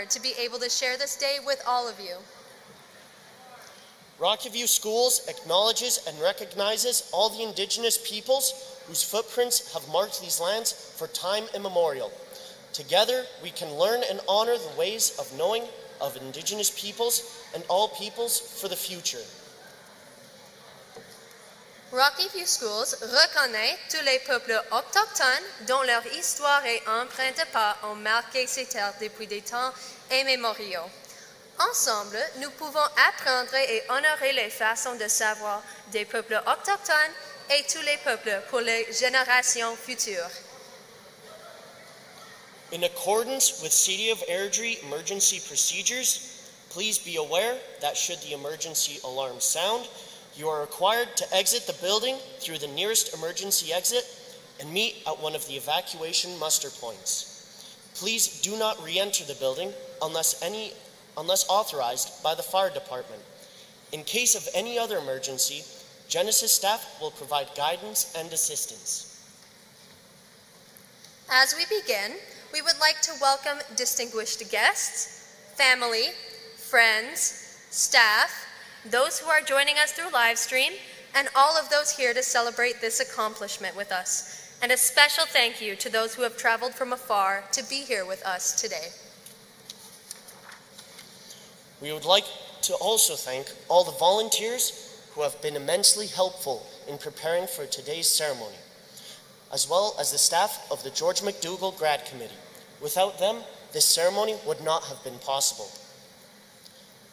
honored to be able to share this day with all of you. Rocky View Schools acknowledges and recognizes all the Indigenous peoples whose footprints have marked these lands for time immemorial. Together, we can learn and honor the ways of knowing of Indigenous peoples and all peoples for the future. Rocky View Schools reconnaît tous les peuples autochtones dont leur histoire et empreinte pas ont marqué ces terres depuis des temps immémoriaux. Ensemble, nous pouvons apprendre et honorer les façons de savoir des peuples autochtones et tous les peuples pour les générations futures. In accordance with City of Airdrie emergency procedures, please be aware that should the emergency alarm sound, you are required to exit the building through the nearest emergency exit and meet at one of the evacuation muster points. Please do not re-enter the building unless any unless authorized by the fire department. In case of any other emergency, Genesis staff will provide guidance and assistance. As we begin, we would like to welcome distinguished guests, family, friends, staff, those who are joining us through live stream, and all of those here to celebrate this accomplishment with us. And a special thank you to those who have traveled from afar to be here with us today. We would like to also thank all the volunteers who have been immensely helpful in preparing for today's ceremony, as well as the staff of the George McDougall Grad Committee. Without them, this ceremony would not have been possible.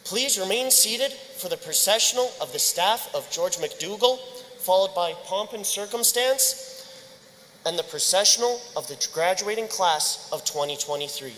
Please remain seated for the processional of the staff of George McDougall, followed by pomp and circumstance, and the processional of the graduating class of 2023.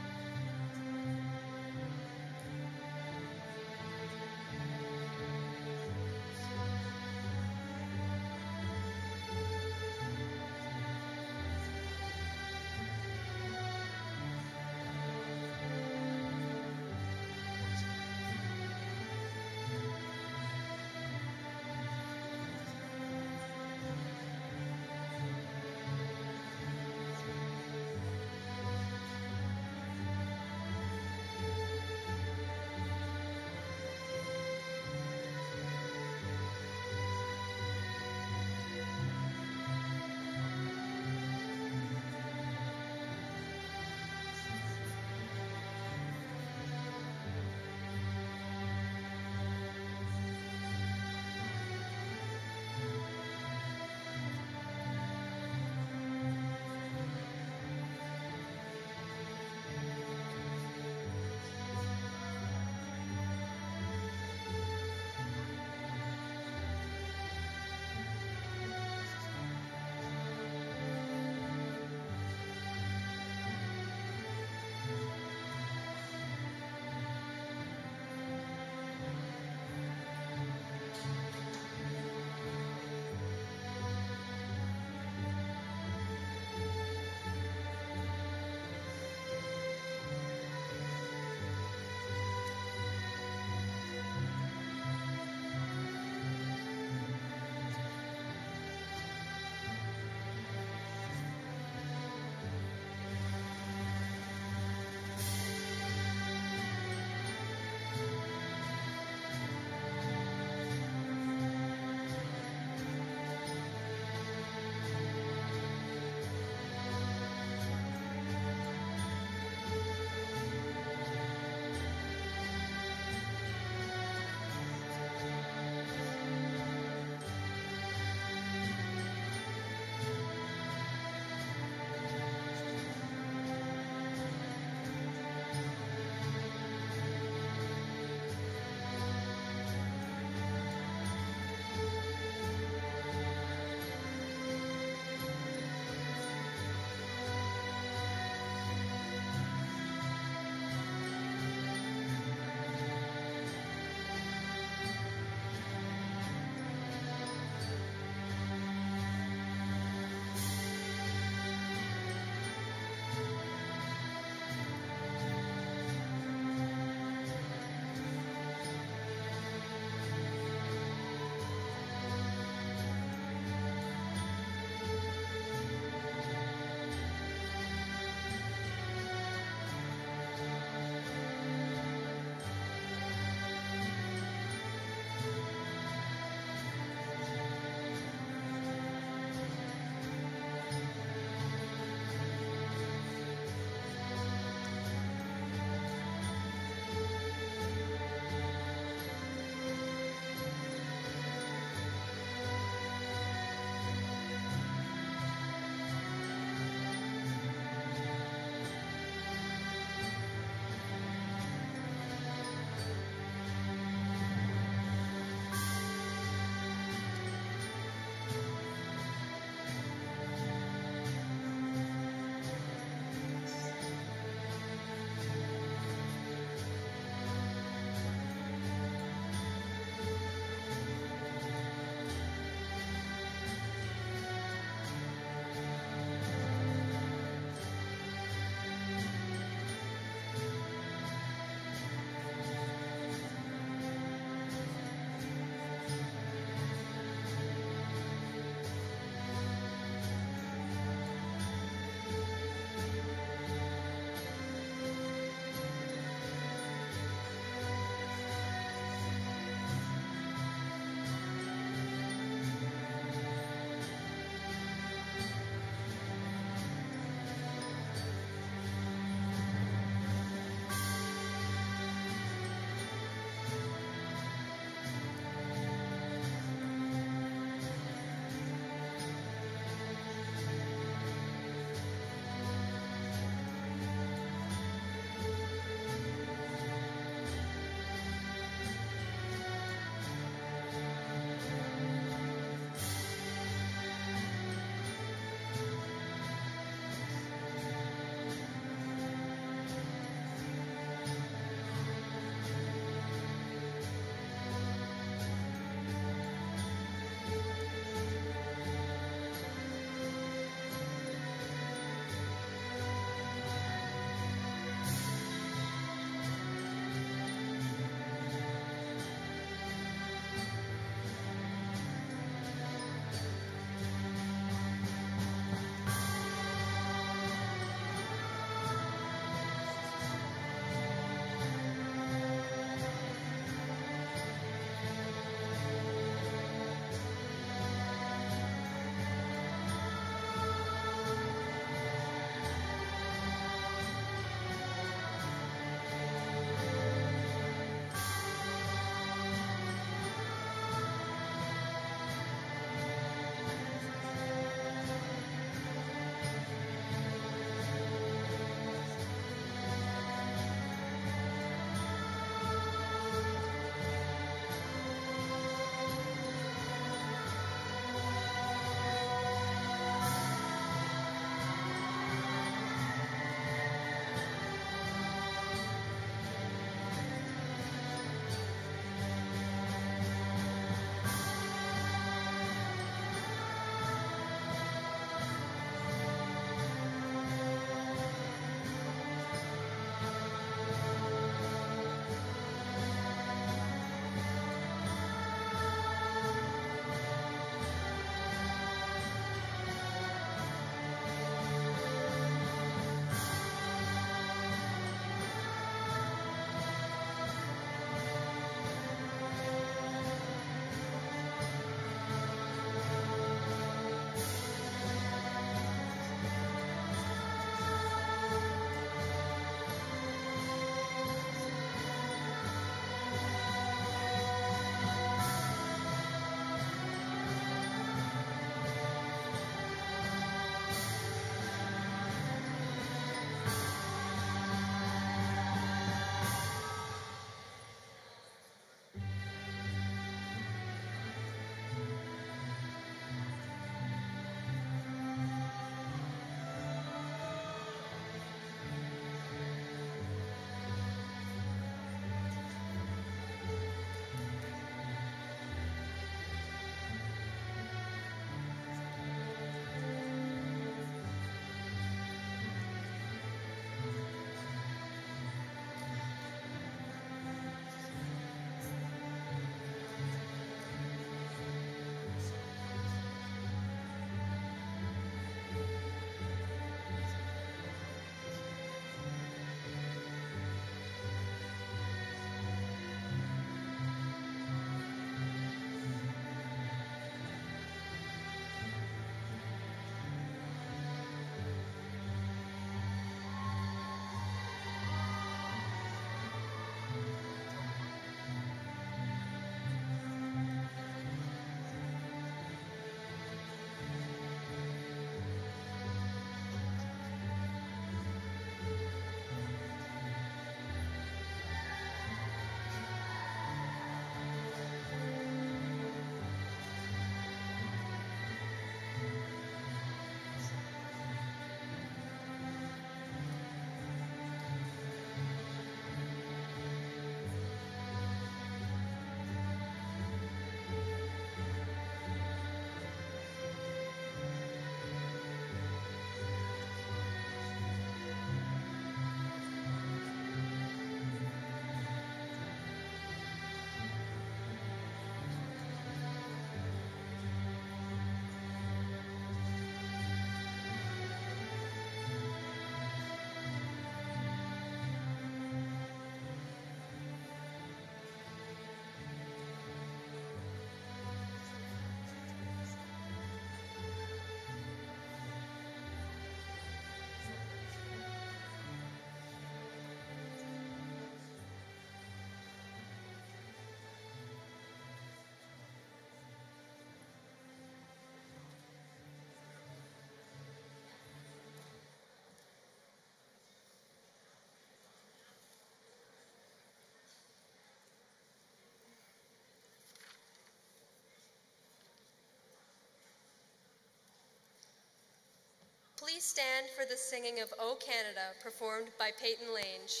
Stand for the singing of O Canada, performed by Peyton Lange.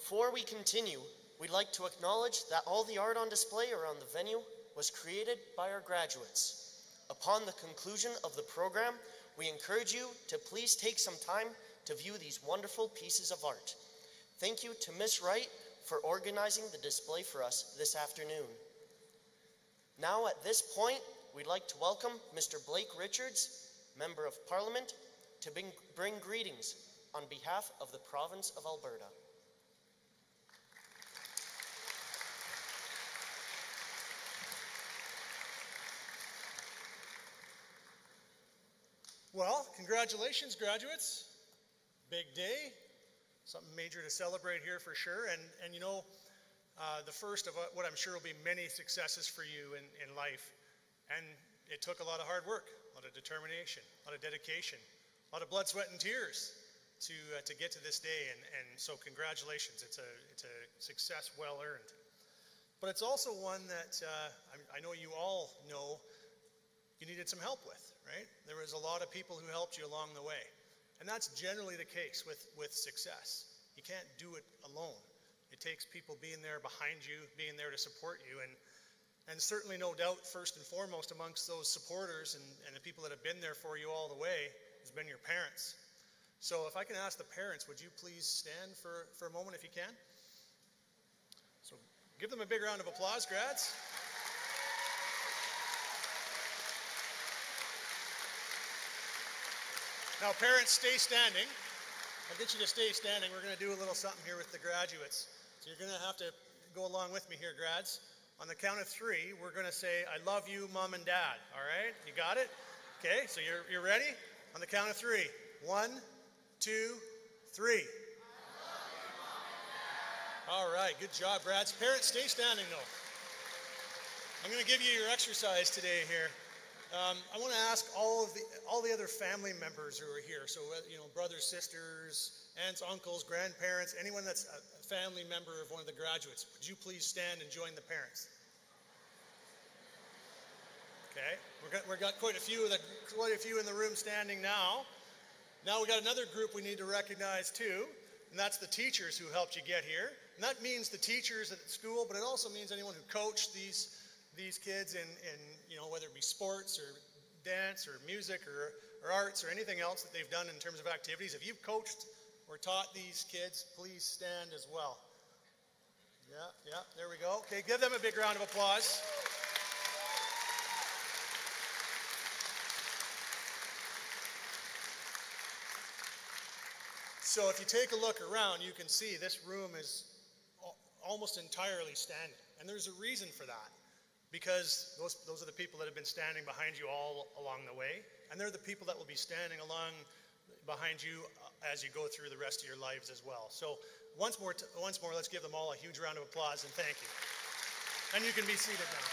Before we continue, we'd like to acknowledge that all the art on display around the venue was created by our graduates. Upon the conclusion of the program, we encourage you to please take some time to view these wonderful pieces of art. Thank you to Miss Wright for organizing the display for us this afternoon. Now, at this point, we'd like to welcome Mr. Blake Richards, Member of Parliament, to bring, bring greetings on behalf of the province of Alberta. Well, congratulations, graduates. Big day, something major to celebrate here for sure. And, and you know, uh, the first of what I'm sure will be many successes for you in, in life. And it took a lot of hard work, a lot of determination, a lot of dedication, a lot of blood, sweat, and tears to, uh, to get to this day. And, and so, congratulations. It's a, it's a success well earned. But it's also one that uh, I, I know you all know you needed some help with, right? There was a lot of people who helped you along the way. And that's generally the case with, with success. You can't do it alone. It takes people being there behind you, being there to support you. And, and certainly, no doubt, first and foremost amongst those supporters and, and the people that have been there for you all the way has been your parents. So, if I can ask the parents, would you please stand for, for a moment if you can? So, give them a big round of applause, grads. Now, parents, stay standing. I'll get you to stay standing. We're going to do a little something here with the graduates. So you're going to have to go along with me here, grads. On the count of three, we're going to say, I love you, mom and dad. All right? You got it? Okay, so you're, you're ready? On the count of three. One, two, three. All right, good job, grads. Parents, stay standing though. I'm going to give you your exercise today here. Um, I want to ask all of the all the other family members who are here. So uh, you know, brothers, sisters, aunts, uncles, grandparents, anyone that's a family member of one of the graduates. Would you please stand and join the parents? Okay, we've got, we've got quite a few of the quite a few in the room standing now. Now we've got another group we need to recognize too, and that's the teachers who helped you get here. And that means the teachers at the school, but it also means anyone who coached these these kids in, in you know whether it be sports or dance or music or, or arts or anything else that they've done in terms of activities. If you've coached or taught these kids, please stand as well. Yeah, yeah, there we go. Okay, give them a big round of applause. So if you take a look around, you can see this room is almost entirely standing. And there's a reason for that. Because those, those are the people that have been standing behind you all along the way. And they're the people that will be standing along behind you uh, as you go through the rest of your lives as well. So once more, t- once more, let's give them all a huge round of applause and thank you. And you can be seated now.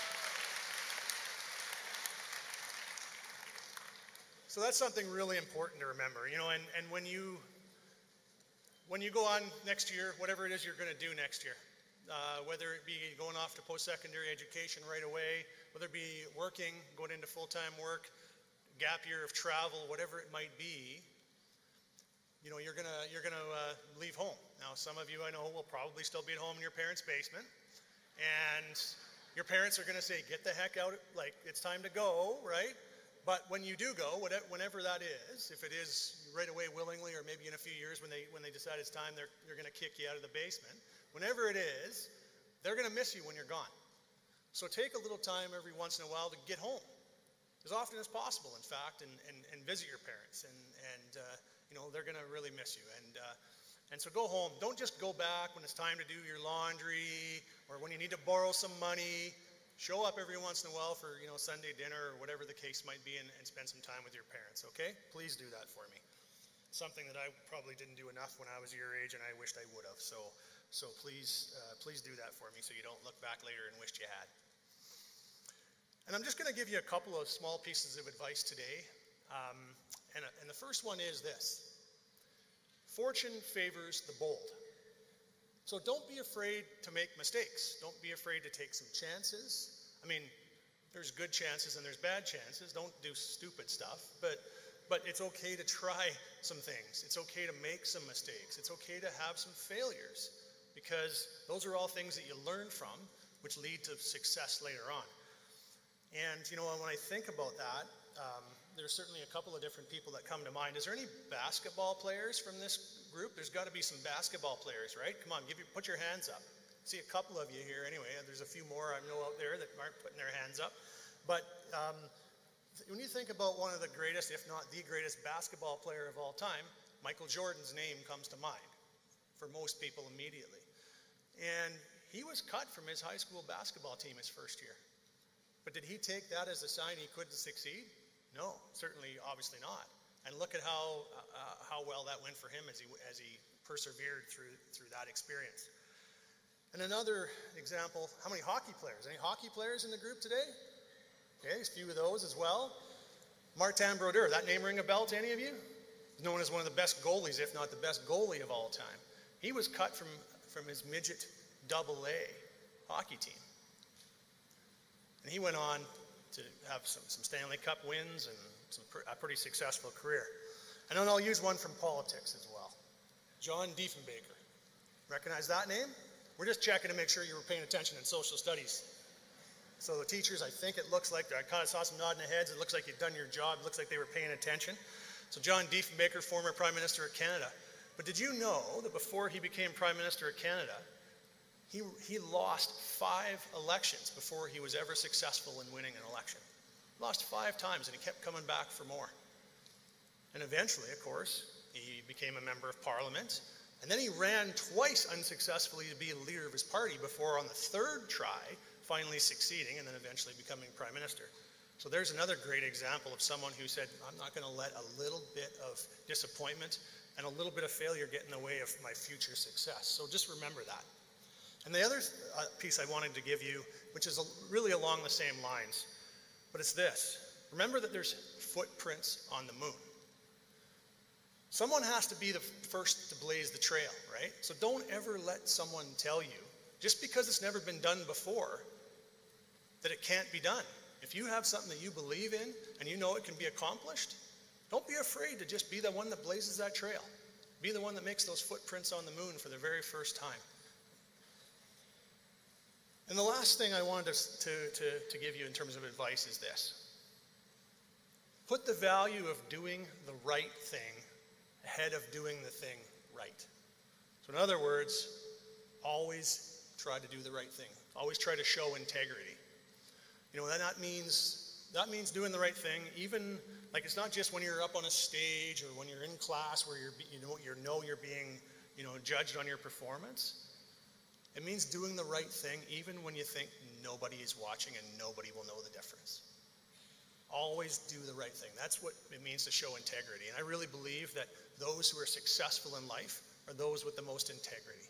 So that's something really important to remember, you know, and, and when you when you go on next year, whatever it is you're going to do next year, uh, whether it be going off to post-secondary education right away, whether it be working, going into full-time work, gap year of travel, whatever it might be, you know, you're gonna you're gonna uh, leave home. Now, some of you I know will probably still be at home in your parents' basement, and your parents are gonna say, "Get the heck out! Like it's time to go, right?" But when you do go, whatever whenever that is, if it is right away willingly, or maybe in a few years when they when they decide it's time, they're they're gonna kick you out of the basement. Whenever it is, they're gonna miss you when you're gone. So take a little time every once in a while to get home, as often as possible, in fact, and and, and visit your parents and and. Uh, you know, they're going to really miss you. And, uh, and so go home. Don't just go back when it's time to do your laundry or when you need to borrow some money. Show up every once in a while for, you know, Sunday dinner or whatever the case might be and, and spend some time with your parents, okay? Please do that for me. Something that I probably didn't do enough when I was your age and I wished I would have. So, so please, uh, please do that for me so you don't look back later and wish you had. And I'm just going to give you a couple of small pieces of advice today. Um, and, uh, and the first one is this Fortune favors the bold. So don't be afraid to make mistakes. Don't be afraid to take some chances. I mean, there's good chances and there's bad chances. Don't do stupid stuff, but but it's okay to try some things. It's okay to make some mistakes. It's okay to have some failures because those are all things that you learn from, which lead to success later on. And you know, when I think about that, um, there's certainly a couple of different people that come to mind. Is there any basketball players from this group? There's got to be some basketball players, right? Come on, give put your hands up. See a couple of you here anyway. There's a few more I know out there that aren't putting their hands up. But um, when you think about one of the greatest, if not the greatest basketball player of all time, Michael Jordan's name comes to mind for most people immediately. And he was cut from his high school basketball team his first year. But did he take that as a sign he couldn't succeed? No, certainly, obviously not. And look at how, uh, uh, how well that went for him as he, as he persevered through, through that experience. And another example, how many hockey players? Any hockey players in the group today? Okay, a few of those as well. Martin Brodeur, that name ring a bell to any of you? Known as one of the best goalies, if not the best goalie of all time. He was cut from, from his midget double A hockey team. And he went on to have some, some Stanley Cup wins and some, a pretty successful career. And then I'll use one from politics as well. John Diefenbaker. Recognize that name? We're just checking to make sure you were paying attention in social studies. So the teachers, I think it looks like, I kind of saw some nodding heads. It looks like you've done your job. It looks like they were paying attention. So John Diefenbaker, former Prime Minister of Canada. But did you know that before he became Prime Minister of Canada, he, he lost five elections before he was ever successful in winning an election. Lost five times, and he kept coming back for more. And eventually, of course, he became a member of parliament. And then he ran twice unsuccessfully to be the leader of his party before, on the third try, finally succeeding and then eventually becoming prime minister. So there's another great example of someone who said, I'm not going to let a little bit of disappointment and a little bit of failure get in the way of my future success. So just remember that. And the other uh, piece I wanted to give you, which is really along the same lines, but it's this. Remember that there's footprints on the moon. Someone has to be the first to blaze the trail, right? So don't ever let someone tell you, just because it's never been done before, that it can't be done. If you have something that you believe in and you know it can be accomplished, don't be afraid to just be the one that blazes that trail. Be the one that makes those footprints on the moon for the very first time. And the last thing I wanted to, to, to, give you in terms of advice is this put the value of doing the right thing ahead of doing the thing right. So, in other words, always try to do the right thing. Always try to show integrity. You know, that means that means doing the right thing, even like it's not just when you're up on a stage or when you're in class where you're you know you know you're being you know judged on your performance. It means doing the right thing even when you think nobody is watching and nobody will know the difference. Always do the right thing. That's what it means to show integrity. And I really believe that those who are successful in life are those with the most integrity.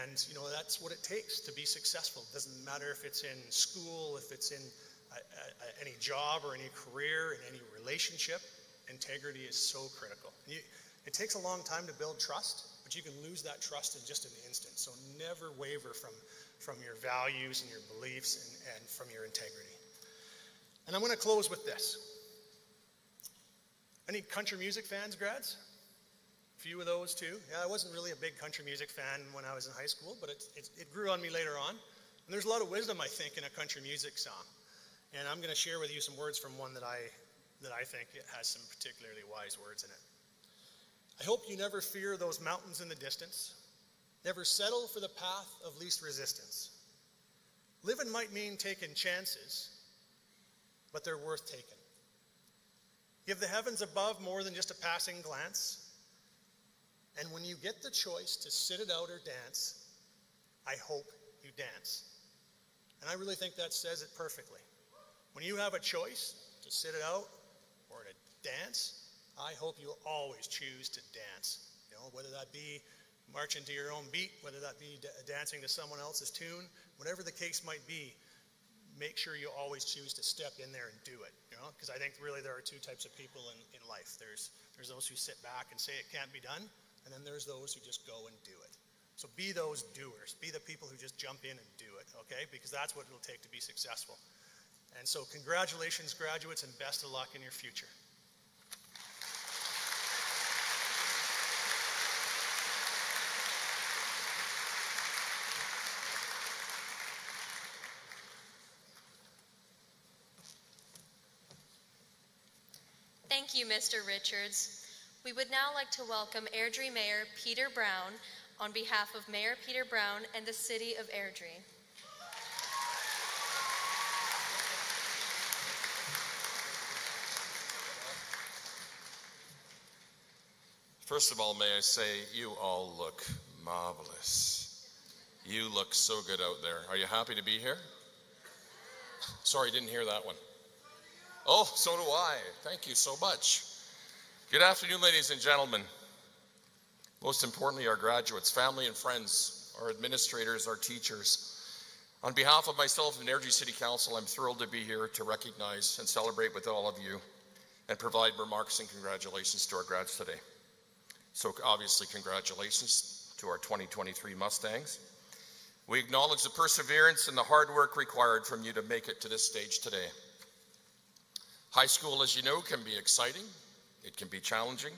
And you know that's what it takes to be successful. It doesn't matter if it's in school, if it's in any job or any career, in any relationship. Integrity is so critical. You, it takes a long time to build trust, but you can lose that trust in just an instant. So never waver from, from your values and your beliefs and, and from your integrity. And I'm going to close with this. Any country music fans, grads? A few of those too. Yeah, I wasn't really a big country music fan when I was in high school, but it, it, it grew on me later on. And there's a lot of wisdom, I think, in a country music song. And I'm going to share with you some words from one that I, that I think has some particularly wise words in it. I hope you never fear those mountains in the distance. Never settle for the path of least resistance. Living might mean taking chances, but they're worth taking. Give the heavens above more than just a passing glance. And when you get the choice to sit it out or dance, I hope you dance. And I really think that says it perfectly. When you have a choice to sit it out or to dance, I hope you always choose to dance. You know, whether that be marching to your own beat, whether that be dancing to someone else's tune, whatever the case might be, make sure you always choose to step in there and do it. You know, because I think really there are two types of people in, in life. There's there's those who sit back and say it can't be done, and then there's those who just go and do it. So be those doers. Be the people who just jump in and do it, okay? Because that's what it'll take to be successful. And so, congratulations, graduates, and best of luck in your future. Thank you, Mr. Richards. We would now like to welcome Airdrie Mayor Peter Brown on behalf of Mayor Peter Brown and the City of Airdrie. First of all, may I say, you all look marvelous. You look so good out there. Are you happy to be here? Sorry, didn't hear that one. Oh, so do I. Thank you so much. Good afternoon, ladies and gentlemen. Most importantly, our graduates, family and friends, our administrators, our teachers. On behalf of myself and Airdrie City Council, I'm thrilled to be here to recognize and celebrate with all of you and provide remarks and congratulations to our grads today. So obviously, congratulations to our 2023 Mustangs. We acknowledge the perseverance and the hard work required from you to make it to this stage today. High school, as you know, can be exciting, it can be challenging,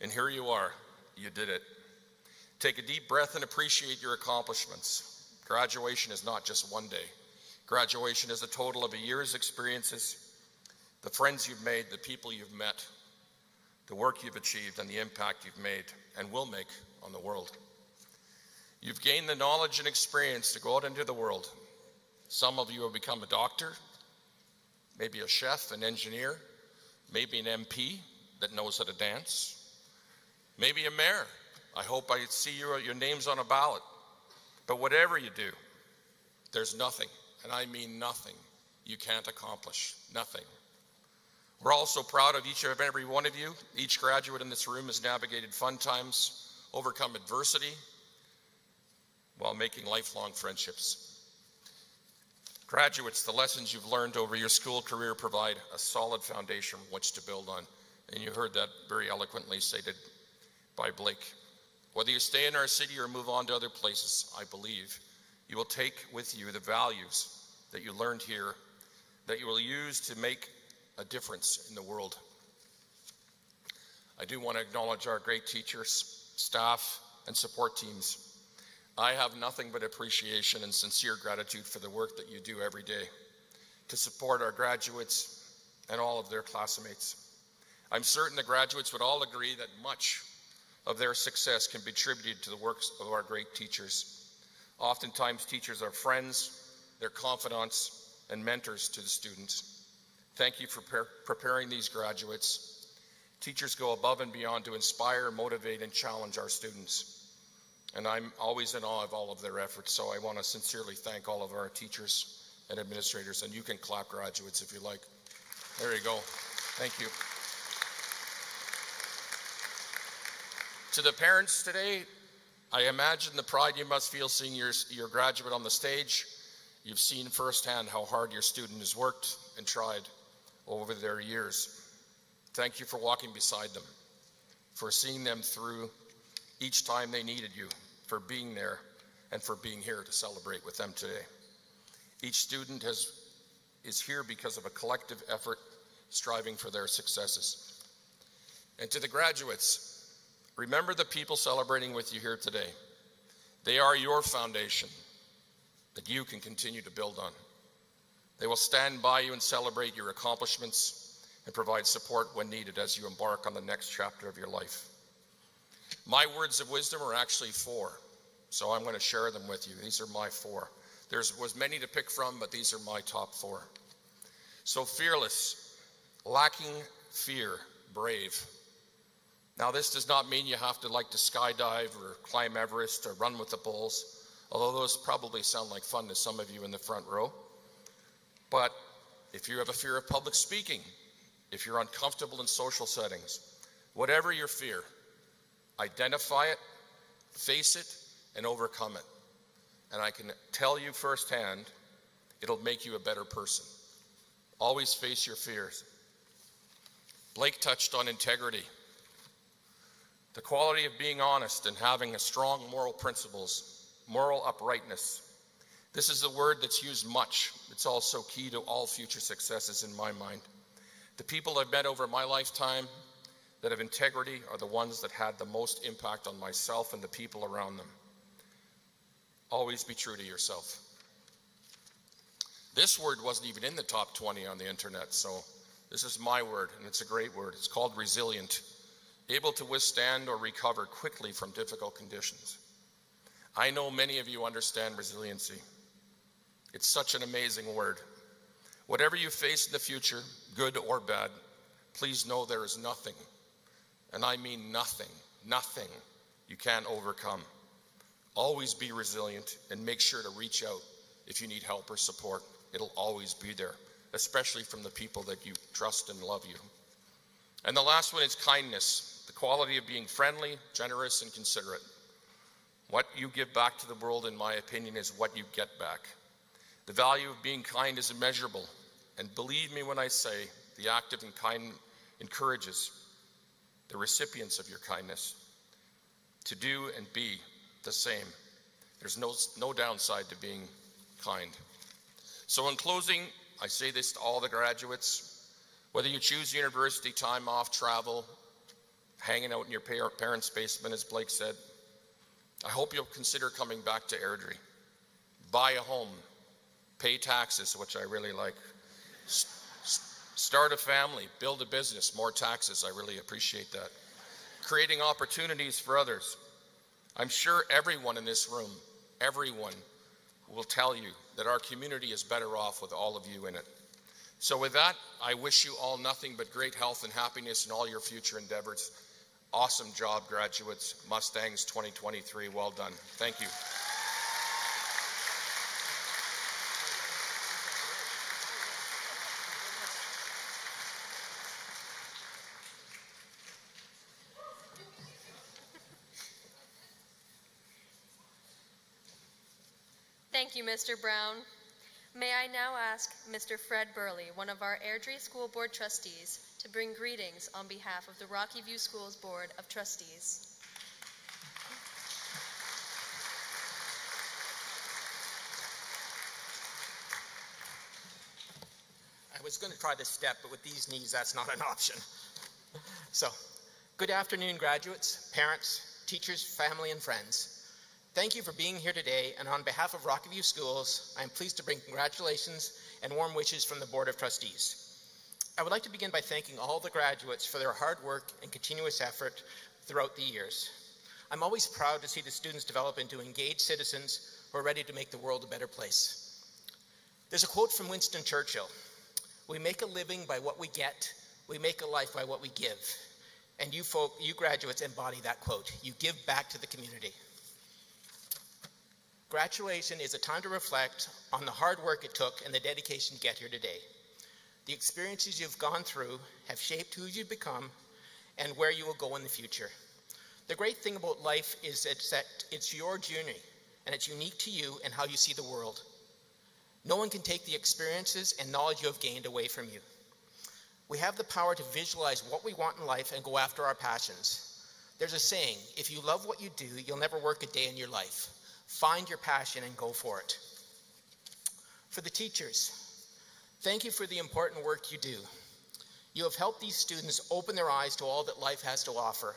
and here you are. You did it. Take a deep breath and appreciate your accomplishments. Graduation is not just one day. Graduation is a total of a year's experiences, the friends you've made, the people you've met, the work you've achieved and the impact you've made and will make on the world. You've gained the knowledge and experience to go out into the world. Some of you have become a doctor, maybe a chef, an engineer, maybe an MP that knows how to dance, maybe a mayor. I hope I see your, your names on a ballot. But whatever you do, there's nothing, and I mean nothing, you can't accomplish. Nothing we're also proud of each and every one of you. Each graduate in this room has navigated fun times, overcome adversity, while making lifelong friendships. Graduates, the lessons you've learned over your school career provide a solid foundation from which to build on. And you heard that very eloquently stated by Blake. Whether you stay in our city or move on to other places, I believe you will take with you the values that you learned here that you will use to make a difference in the world. I do want to acknowledge our great teachers, staff, and support teams. I have nothing but appreciation and sincere gratitude for the work that you do every day to support our graduates and all of their classmates. I'm certain the graduates would all agree that much of their success can be attributed to the works of our great teachers. Oftentimes, teachers are friends, they're confidants, and mentors to the students. Thank you for pre- preparing these graduates. Teachers go above and beyond to inspire, motivate, and challenge our students. And I'm always in awe of all of their efforts, so I want to sincerely thank all of our teachers and administrators. And you can clap graduates if you like. There you go. Thank you. To the parents today, I imagine the pride you must feel seeing your, your graduate on the stage. You've seen firsthand how hard your student has worked and tried over their years. Thank you for walking beside them, for seeing them through each time they needed you, for being there, and for being here to celebrate with them today. Each student has, is here because of a collective effort striving for their successes. And to the graduates, remember the people celebrating with you here today. They are your foundation that you can continue to build on. They will stand by you and celebrate your accomplishments and provide support when needed as you embark on the next chapter of your life. My words of wisdom are actually four, so I'm going to share them with you. These are my four. There was many to pick from, but these are my top four. So fearless, lacking fear, brave. Now, this does not mean you have to like to skydive or climb Everest or run with the bulls, although those probably sound like fun to some of you in the front row. But if you have a fear of public speaking, if you're uncomfortable in social settings, whatever your fear, identify it, face it, and overcome it. And I can tell you firsthand, it'll make you a better person. Always face your fears. Blake touched on integrity. The quality of being honest and having a strong moral principles, moral uprightness. This is a word that's used much. It's also key to all future successes in my mind. The people I've met over my lifetime that have integrity are the ones that had the most impact on myself and the people around them. Always be true to yourself. This word wasn't even in the top 20 on the internet, so this is my word, and it's a great word. It's called resilient, able to withstand or recover quickly from difficult conditions. I know many of you understand resiliency. It's such an amazing word. Whatever you face in the future, good or bad, please know there is nothing, and I mean nothing, nothing you can't overcome. Always be resilient and make sure to reach out if you need help or support. It'll always be there, especially from the people that you trust and love you. And the last one is kindness, the quality of being friendly, generous, and considerate. What you give back to the world, in my opinion, is what you get back. The value of being kind is immeasurable, and believe me when I say the act of kind encourages the recipients of your kindness to do and be the same. There's no, no downside to being kind. So, in closing, I say this to all the graduates whether you choose university, time off, travel, hanging out in your parents' basement, as Blake said, I hope you'll consider coming back to Airdrie. Buy a home, pay taxes, which I really like. Start a family, build a business, more taxes. I really appreciate that. Creating opportunities for others. I'm sure everyone in this room, everyone will tell you that our community is better off with all of you in it. So, with that, I wish you all nothing but great health and happiness in all your future endeavors. Awesome job, graduates. Mustangs 2023. Well done. Thank you. Thank you, Mr. Brown. May I now ask Mr. Fred Burley, one of our Airdrie School Board trustees, to bring greetings on behalf of the Rocky View Schools Board of Trustees. I was going to try this step, but with these knees, that's not an option. So, good afternoon, graduates, parents, teachers, family, and friends. Thank you for being here today, and on behalf of Rocky View Schools, I am pleased to bring congratulations and warm wishes from the Board of Trustees. I would like to begin by thanking all the graduates for their hard work and continuous effort throughout the years. I'm always proud to see the students develop into engaged citizens who are ready to make the world a better place. There's a quote from Winston Churchill We make a living by what we get, we make a life by what we give. And you folk, you graduates embody that quote. You give back to the community. Graduation is a time to reflect on the hard work it took and the dedication to get here today. The experiences you've gone through have shaped who you've become and where you will go in the future. The great thing about life is that it's your journey and it's unique to you and how you see the world. No one can take the experiences and knowledge you have gained away from you. We have the power to visualize what we want in life and go after our passions. There's a saying if you love what you do, you'll never work a day in your life. Find your passion and go for it. For the teachers, thank you for the important work you do. You have helped these students open their eyes to all that life has to offer.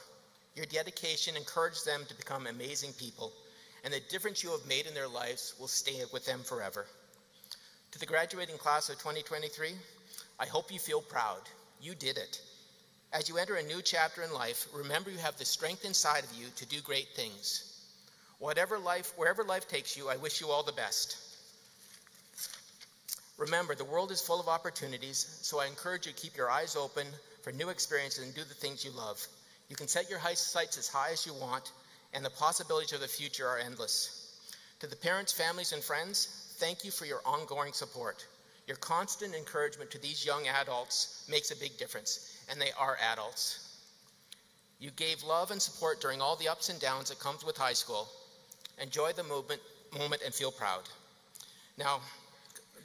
Your dedication encouraged them to become amazing people, and the difference you have made in their lives will stay with them forever. To the graduating class of 2023, I hope you feel proud. You did it. As you enter a new chapter in life, remember you have the strength inside of you to do great things. Whatever life, wherever life takes you, I wish you all the best. Remember, the world is full of opportunities, so I encourage you to keep your eyes open for new experiences and do the things you love. You can set your sights as high as you want, and the possibilities of the future are endless. To the parents, families, and friends, thank you for your ongoing support. Your constant encouragement to these young adults makes a big difference, and they are adults. You gave love and support during all the ups and downs that comes with high school. Enjoy the movement, moment and feel proud. Now,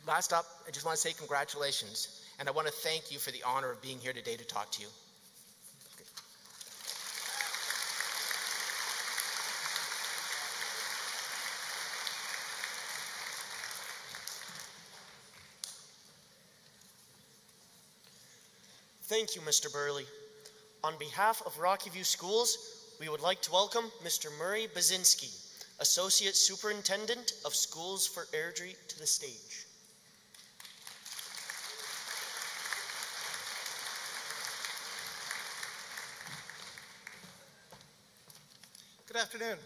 last up, I just want to say congratulations, and I want to thank you for the honor of being here today to talk to you. Thank you, Mr. Burley. On behalf of Rocky View Schools, we would like to welcome Mr. Murray Bazinski, Associate Superintendent of Schools for Airdrie, to the stage. Good afternoon.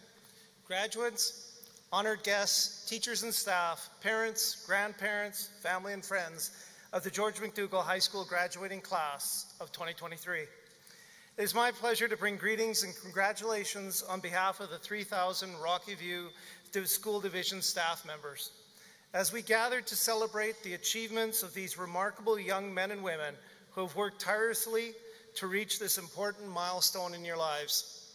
Graduates, honored guests, teachers and staff, parents, grandparents, family and friends, of the George McDougall High School graduating class of 2023. It is my pleasure to bring greetings and congratulations on behalf of the 3,000 Rocky View School Division staff members. As we gather to celebrate the achievements of these remarkable young men and women who have worked tirelessly to reach this important milestone in your lives.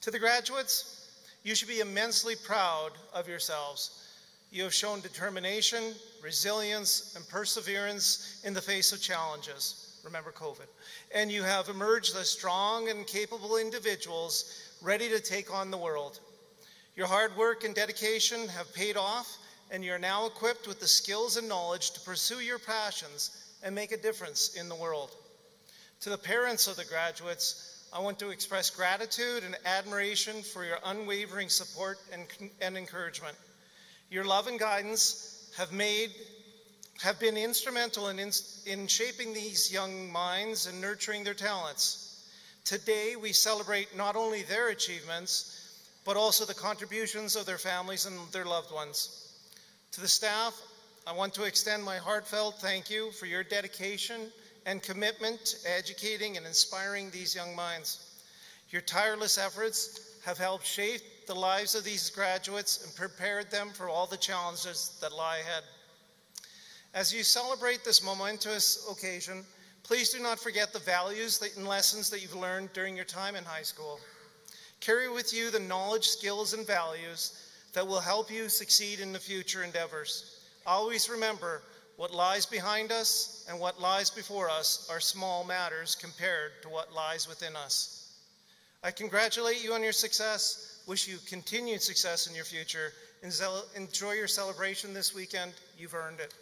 To the graduates, you should be immensely proud of yourselves you have shown determination, resilience, and perseverance in the face of challenges. Remember COVID. And you have emerged as strong and capable individuals ready to take on the world. Your hard work and dedication have paid off, and you're now equipped with the skills and knowledge to pursue your passions and make a difference in the world. To the parents of the graduates, I want to express gratitude and admiration for your unwavering support and, and encouragement. Your love and guidance have made have been instrumental in, in, in shaping these young minds and nurturing their talents. Today, we celebrate not only their achievements, but also the contributions of their families and their loved ones. To the staff, I want to extend my heartfelt thank you for your dedication and commitment to educating and inspiring these young minds. Your tireless efforts have helped shape the lives of these graduates and prepared them for all the challenges that lie ahead. As you celebrate this momentous occasion, please do not forget the values and lessons that you've learned during your time in high school. Carry with you the knowledge, skills, and values that will help you succeed in the future endeavors. Always remember what lies behind us and what lies before us are small matters compared to what lies within us. I congratulate you on your success, wish you continued success in your future, and enjoy your celebration this weekend. You've earned it.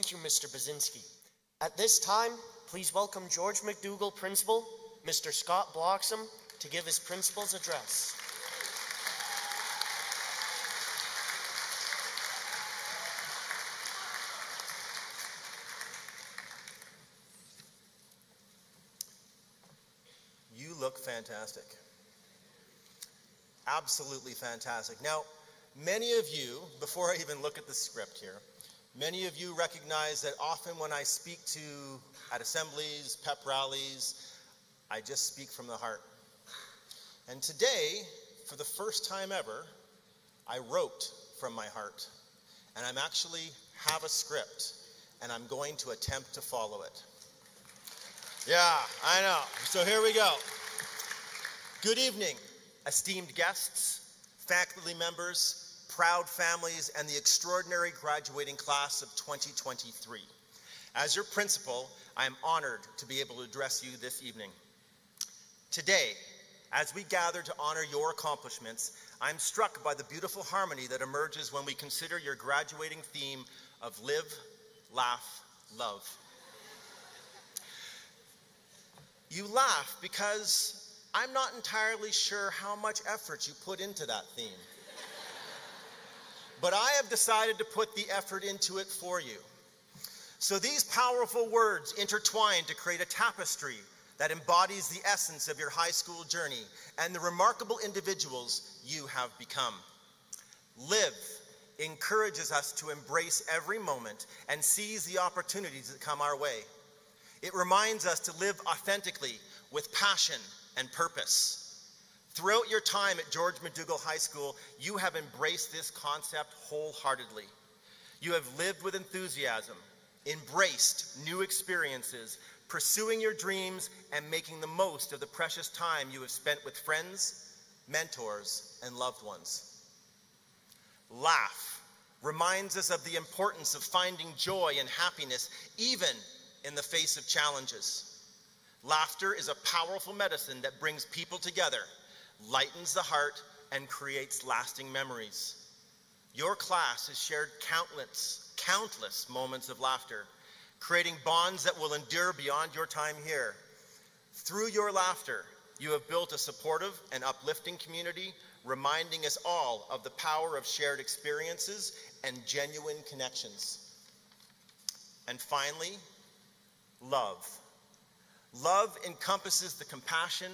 Thank you, Mr. Bazinski. At this time, please welcome George McDougall, Principal, Mr. Scott Bloxam, to give his principal's address. You look fantastic. Absolutely fantastic. Now, many of you, before I even look at the script here, many of you recognize that often when I speak to at assemblies, pep rallies, I just speak from the heart. And today, for the first time ever, I wrote from my heart. And I'm actually have a script, and I'm going to attempt to follow it. Yeah, I know. So here we go. Good evening, esteemed guests, faculty members, proud families, and the extraordinary graduating class of 2023. As your principal, I am honored to be able to address you this evening. Today, as we gather to honor your accomplishments, I'm struck by the beautiful harmony that emerges when we consider your graduating theme of live, laugh, love. You laugh because I'm not entirely sure how much effort you put into that theme. But I have decided to put the effort into it for you. So these powerful words intertwine to create a tapestry that embodies the essence of your high school journey and the remarkable individuals you have become. Live encourages us to embrace every moment and seize the opportunities that come our way. It reminds us to live authentically with passion and purpose. Throughout your time at George McDougall High School, you have embraced this concept wholeheartedly. You have lived with enthusiasm, embraced new experiences, pursuing your dreams, and making the most of the precious time you have spent with friends, mentors, and loved ones. Laugh reminds us of the importance of finding joy and happiness even in the face of challenges. Laughter is a powerful medicine that brings people together, lightens the heart, and creates lasting memories. Your class has shared countless, countless moments of laughter creating bonds that will endure beyond your time here. Through your laughter, you have built a supportive and uplifting community, reminding us all of the power of shared experiences and genuine connections. And finally, love. Love encompasses the compassion,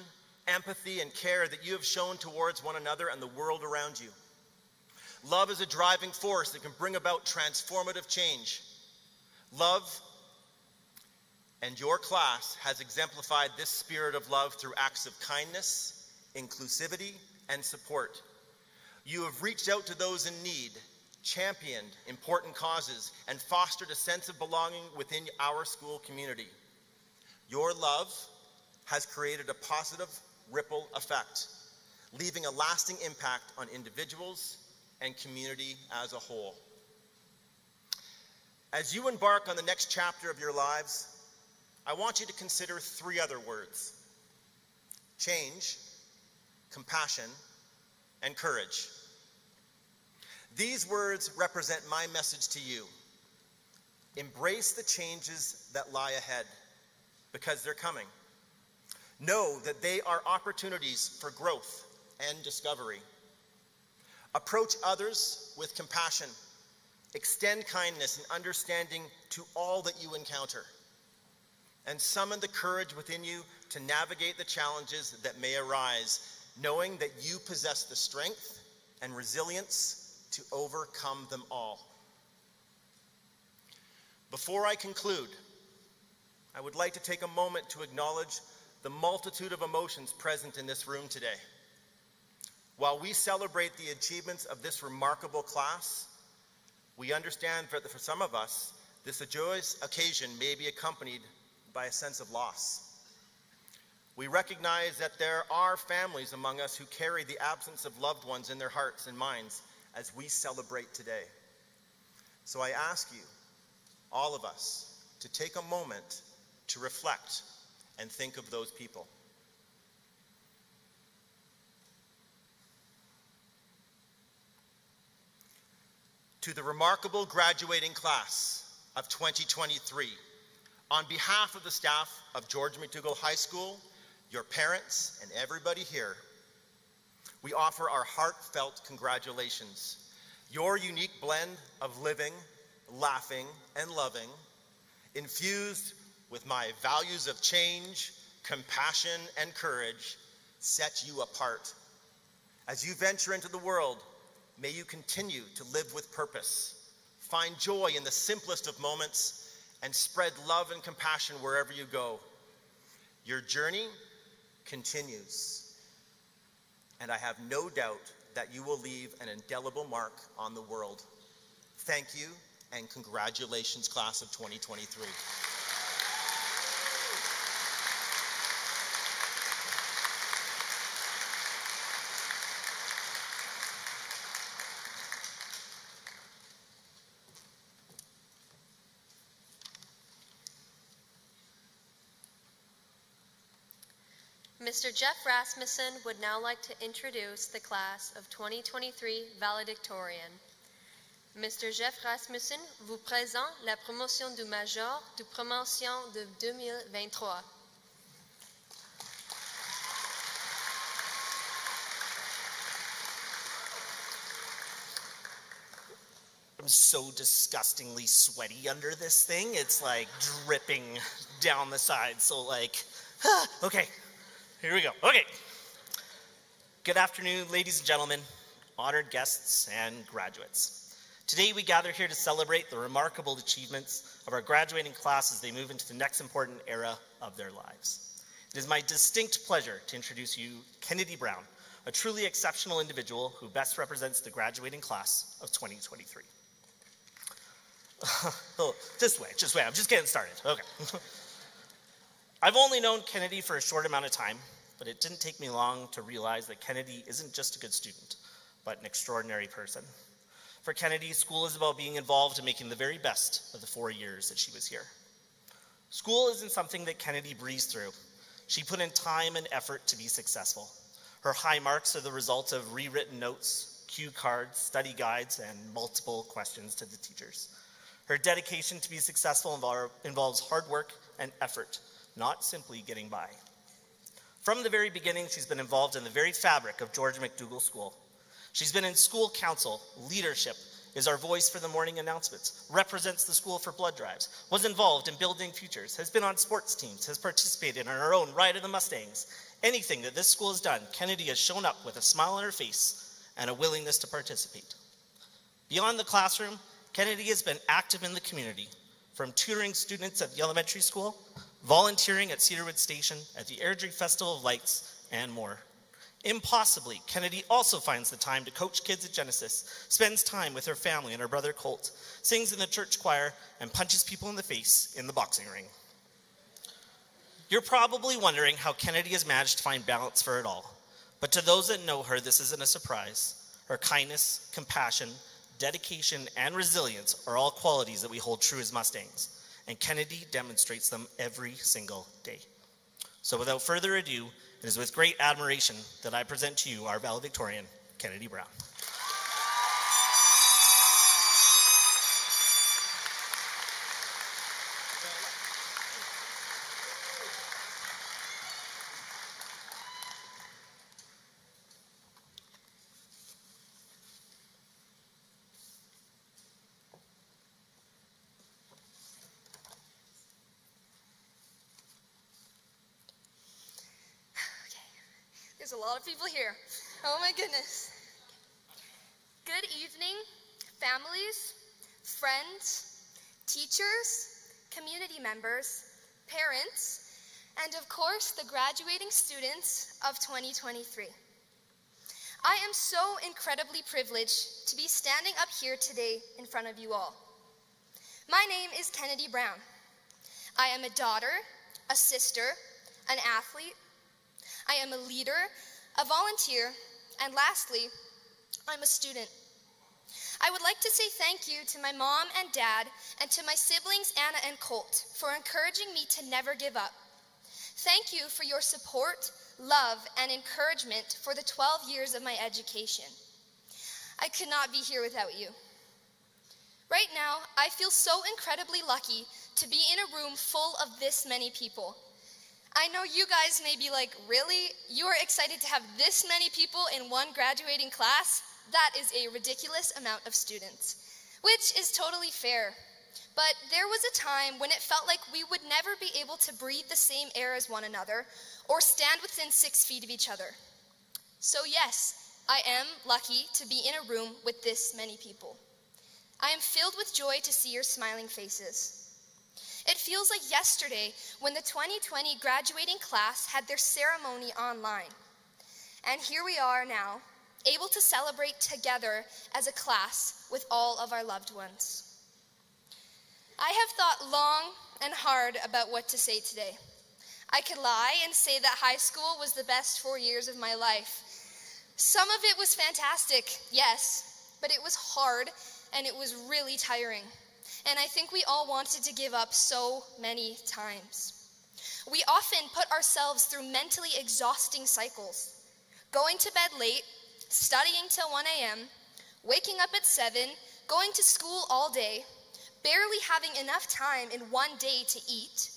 empathy, and care that you have shown towards one another and the world around you. Love is a driving force that can bring about transformative change. Love and your class has exemplified this spirit of love through acts of kindness, inclusivity, and support. You have reached out to those in need, championed important causes, and fostered a sense of belonging within our school community. Your love has created a positive ripple effect, leaving a lasting impact on individuals and community as a whole. As you embark on the next chapter of your lives, I want you to consider three other words change, compassion, and courage. These words represent my message to you. Embrace the changes that lie ahead because they're coming. Know that they are opportunities for growth and discovery. Approach others with compassion. Extend kindness and understanding to all that you encounter and summon the courage within you to navigate the challenges that may arise, knowing that you possess the strength and resilience to overcome them all. Before I conclude, I would like to take a moment to acknowledge the multitude of emotions present in this room today. While we celebrate the achievements of this remarkable class, we understand that for some of us, this joyous occasion may be accompanied by a sense of loss. We recognize that there are families among us who carry the absence of loved ones in their hearts and minds as we celebrate today. So I ask you, all of us, to take a moment to reflect and think of those people. To the remarkable graduating class of 2023, on behalf of the staff of George McDougall High School, your parents, and everybody here, we offer our heartfelt congratulations. Your unique blend of living, laughing, and loving, infused with my values of change, compassion, and courage, set you apart. As you venture into the world, may you continue to live with purpose, find joy in the simplest of moments, and spread love and compassion wherever you go. Your journey continues, and I have no doubt that you will leave an indelible mark on the world. Thank you, and congratulations, class of 2023. Mr. Jeff Rasmussen would now like to introduce the class of 2023 valedictorian. Mr. Jeff Rasmussen vous présente la promotion du major de promotion de 2023. I'm so disgustingly sweaty under this thing. It's like dripping down the side. So, like, ah, okay, here we go. Okay. Good afternoon, ladies and gentlemen, honored guests, and graduates. Today, we gather here to celebrate the remarkable achievements of our graduating class as they move into the next important era of their lives. It is my distinct pleasure to introduce you Kennedy Brown, a truly exceptional individual who best represents the graduating class of 2023. oh, just wait, just wait. I'm just getting started. Okay. I've only known Kennedy for a short amount of time, but it didn't take me long to realize that Kennedy isn't just a good student, but an extraordinary person. For Kennedy, school is about being involved in making the very best of the four years that she was here. School isn't something that Kennedy breezed through. She put in time and effort to be successful. Her high marks are the result of rewritten notes, cue cards, study guides, and multiple questions to the teachers. Her dedication to be successful involves hard work and effort, not simply getting by. From the very beginning, she's been involved in the very fabric of George McDougall School. She's been in school council, leadership, is our voice for the morning announcements, represents the school for blood drives, was involved in building futures, has been on sports teams, has participated in her own Ride of the Mustangs. Anything that this school has done, Kennedy has shown up with a smile on her face and a willingness to participate. Beyond the classroom, Kennedy has been active in the community, from tutoring students at the elementary school, volunteering at Cedarwood Station, at the Airdrie Festival of Lights, and more. Impossibly, Kennedy also finds the time to coach kids at Genesis, spends time with her family and her brother Colt, sings in the church choir, and punches people in the face in the boxing ring. You're probably wondering how Kennedy has managed to find balance for it all. But to those that know her, this isn't a surprise. Her kindness, compassion, dedication, and resilience are all qualities that we hold true as Mustangs, and Kennedy demonstrates them every single day. So without further ado, it is with great admiration that I present to you our valedictorian, Kennedy Brown. People here. Oh my goodness. Good evening, families, friends, teachers, community members, parents, and of course, the graduating students of 2023. I am so incredibly privileged to be standing up here today in front of you all. My name is Kennedy Brown. I am a daughter, a sister, an athlete, I am a leader, a volunteer, and lastly, I'm a student. I would like to say thank you to my mom and dad and to my siblings Anna and Colt for encouraging me to never give up. Thank you for your support, love, and encouragement for the 12 years of my education. I could not be here without you. Right now, I feel so incredibly lucky to be in a room full of this many people. I know you guys may be like, really? You are excited to have this many people in one graduating class? That is a ridiculous amount of students, which is totally fair. But there was a time when it felt like we would never be able to breathe the same air as one another, or stand within six feet of each other. So, yes, I am lucky to be in a room with this many people. I am filled with joy to see your smiling faces. It feels like yesterday when the 2020 graduating class had their ceremony online. And here we are now, able to celebrate together as a class with all of our loved ones. I have thought long and hard about what to say today. I could lie and say that high school was the best four years of my life. Some of it was fantastic, yes, but it was hard and it was really tiring. And I think we all wanted to give up so many times. We often put ourselves through mentally exhausting cycles going to bed late, studying till 1 a.m., waking up at 7, going to school all day, barely having enough time in one day to eat,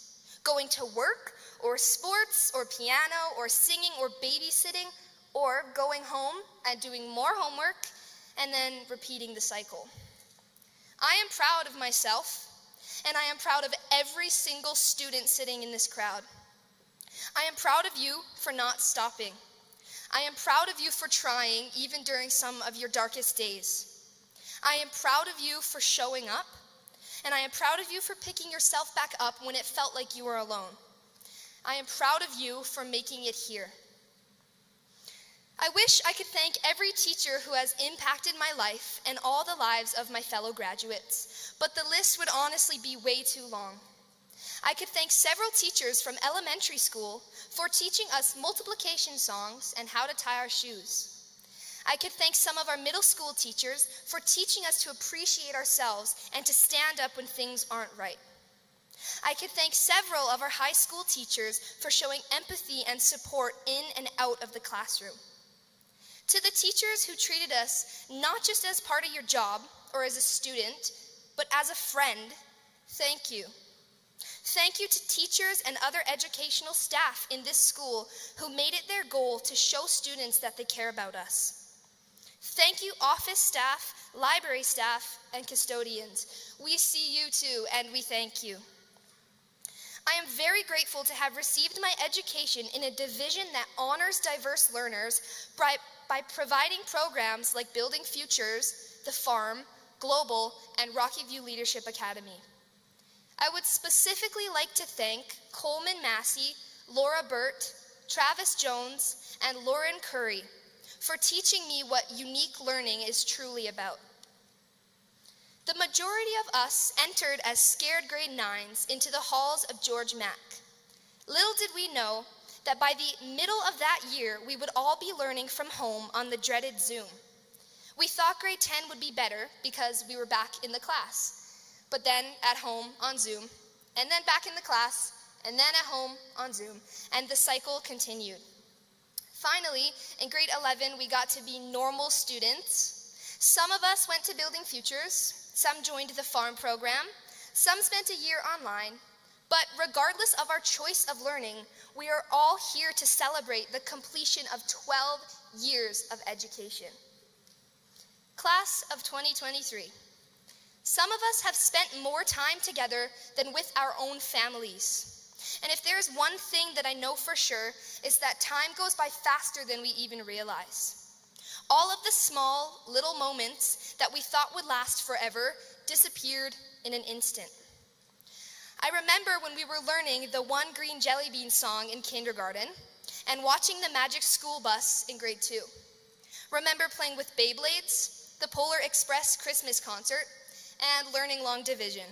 going to work or sports or piano or singing or babysitting, or going home and doing more homework and then repeating the cycle. I am proud of myself, and I am proud of every single student sitting in this crowd. I am proud of you for not stopping. I am proud of you for trying, even during some of your darkest days. I am proud of you for showing up, and I am proud of you for picking yourself back up when it felt like you were alone. I am proud of you for making it here. I wish I could thank every teacher who has impacted my life and all the lives of my fellow graduates, but the list would honestly be way too long. I could thank several teachers from elementary school for teaching us multiplication songs and how to tie our shoes. I could thank some of our middle school teachers for teaching us to appreciate ourselves and to stand up when things aren't right. I could thank several of our high school teachers for showing empathy and support in and out of the classroom. To the teachers who treated us not just as part of your job or as a student, but as a friend, thank you. Thank you to teachers and other educational staff in this school who made it their goal to show students that they care about us. Thank you, office staff, library staff, and custodians. We see you too, and we thank you. I am very grateful to have received my education in a division that honors diverse learners by providing programs like Building Futures, The Farm, Global, and Rocky View Leadership Academy. I would specifically like to thank Coleman Massey, Laura Burt, Travis Jones, and Lauren Curry for teaching me what unique learning is truly about. The majority of us entered as scared grade nines into the halls of George Mack. Little did we know that by the middle of that year, we would all be learning from home on the dreaded Zoom. We thought grade 10 would be better because we were back in the class, but then at home on Zoom, and then back in the class, and then at home on Zoom, and the cycle continued. Finally, in grade 11, we got to be normal students. Some of us went to Building Futures, some joined the farm program, some spent a year online, but regardless of our choice of learning, we are all here to celebrate the completion of 12 years of education. Class of 2023. Some of us have spent more time together than with our own families. And if there's one thing that I know for sure, is that time goes by faster than we even realize. All of the small, little moments that we thought would last forever disappeared in an instant. I remember when we were learning the One Green Jelly Bean song in kindergarten and watching the Magic School Bus in grade two. Remember playing with Beyblades, the Polar Express Christmas concert, and learning long division.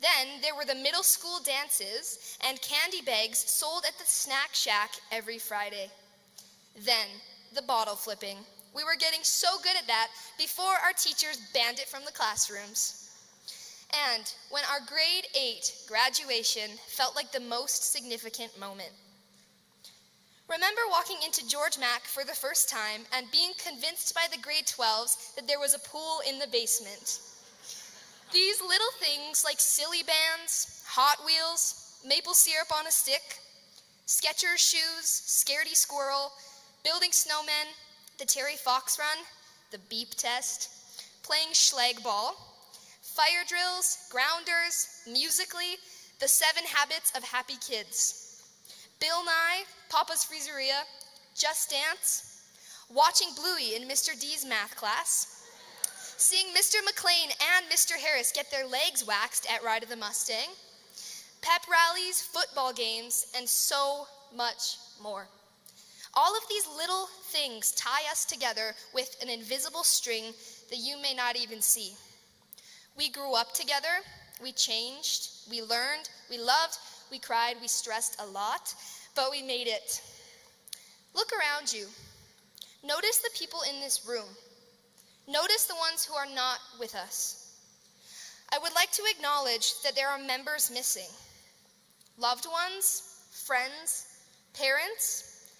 Then there were the middle school dances and candy bags sold at the snack shack every Friday. Then the bottle flipping. We were getting so good at that before our teachers banned it from the classrooms. And when our grade 8 graduation felt like the most significant moment. Remember walking into George Mack for the first time and being convinced by the grade 12s that there was a pool in the basement. These little things like silly bands, Hot Wheels, maple syrup on a stick, Skechers shoes, Scaredy Squirrel, building snowmen, the Terry Fox run, the beep test, playing schlag ball, fire drills, grounders, Musical.ly, the seven habits of happy kids, Bill Nye, Papa's Freezeria, Just Dance, watching Bluey in Mr. D's math class, seeing Mr. McLean and Mr. Harris get their legs waxed at Ride of the Mustang, pep rallies, football games, and so much more. All of these little things tie us together with an invisible string that you may not even see. We grew up together, we changed, we learned, we loved, we cried, we stressed a lot, but we made it. Look around you. Notice the people in this room. Notice the ones who are not with us. I would like to acknowledge that there are members missing loved ones, friends, parents,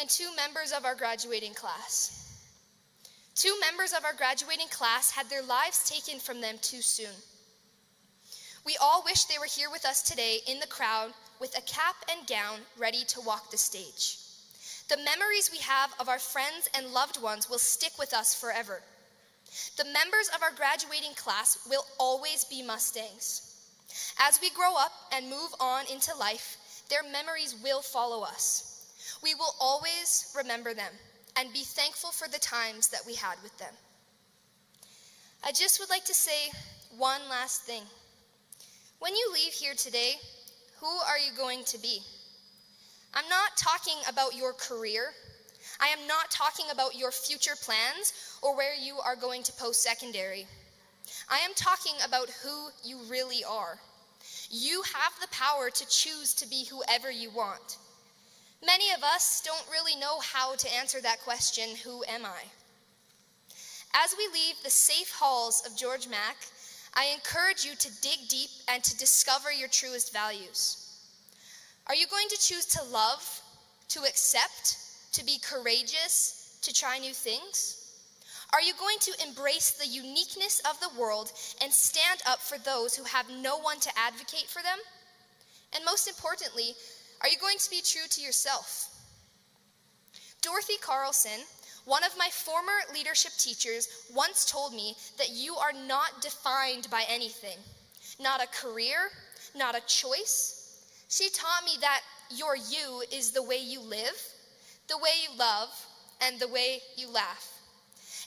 and two members of our graduating class. Two members of our graduating class had their lives taken from them too soon. We all wish they were here with us today in the crowd with a cap and gown ready to walk the stage. The memories we have of our friends and loved ones will stick with us forever. The members of our graduating class will always be Mustangs. As we grow up and move on into life, their memories will follow us. We will always remember them and be thankful for the times that we had with them. I just would like to say one last thing. When you leave here today, who are you going to be? I'm not talking about your career. I am not talking about your future plans or where you are going to post secondary. I am talking about who you really are. You have the power to choose to be whoever you want. Many of us don't really know how to answer that question who am I? As we leave the safe halls of George Mack, I encourage you to dig deep and to discover your truest values. Are you going to choose to love, to accept, to be courageous, to try new things? Are you going to embrace the uniqueness of the world and stand up for those who have no one to advocate for them? And most importantly, are you going to be true to yourself? Dorothy Carlson, one of my former leadership teachers, once told me that you are not defined by anything, not a career, not a choice. She taught me that your you is the way you live, the way you love, and the way you laugh.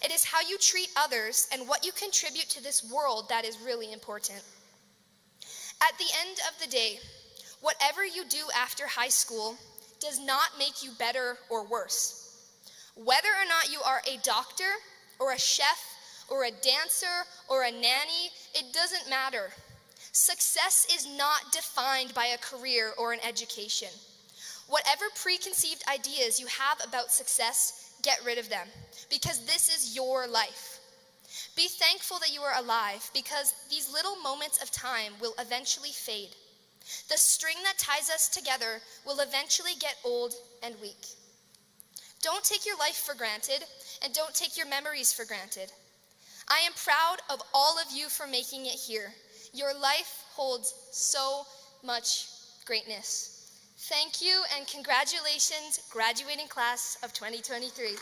It is how you treat others and what you contribute to this world that is really important. At the end of the day, whatever you do after high school does not make you better or worse. Whether or not you are a doctor or a chef or a dancer or a nanny, it doesn't matter. Success is not defined by a career or an education. Whatever preconceived ideas you have about success, get rid of them because this is your life. Be thankful that you are alive because these little moments of time will eventually fade. The string that ties us together will eventually get old and weak. Don't take your life for granted and don't take your memories for granted. I am proud of all of you for making it here. Your life holds so much greatness. Thank you and congratulations, graduating class of 2023.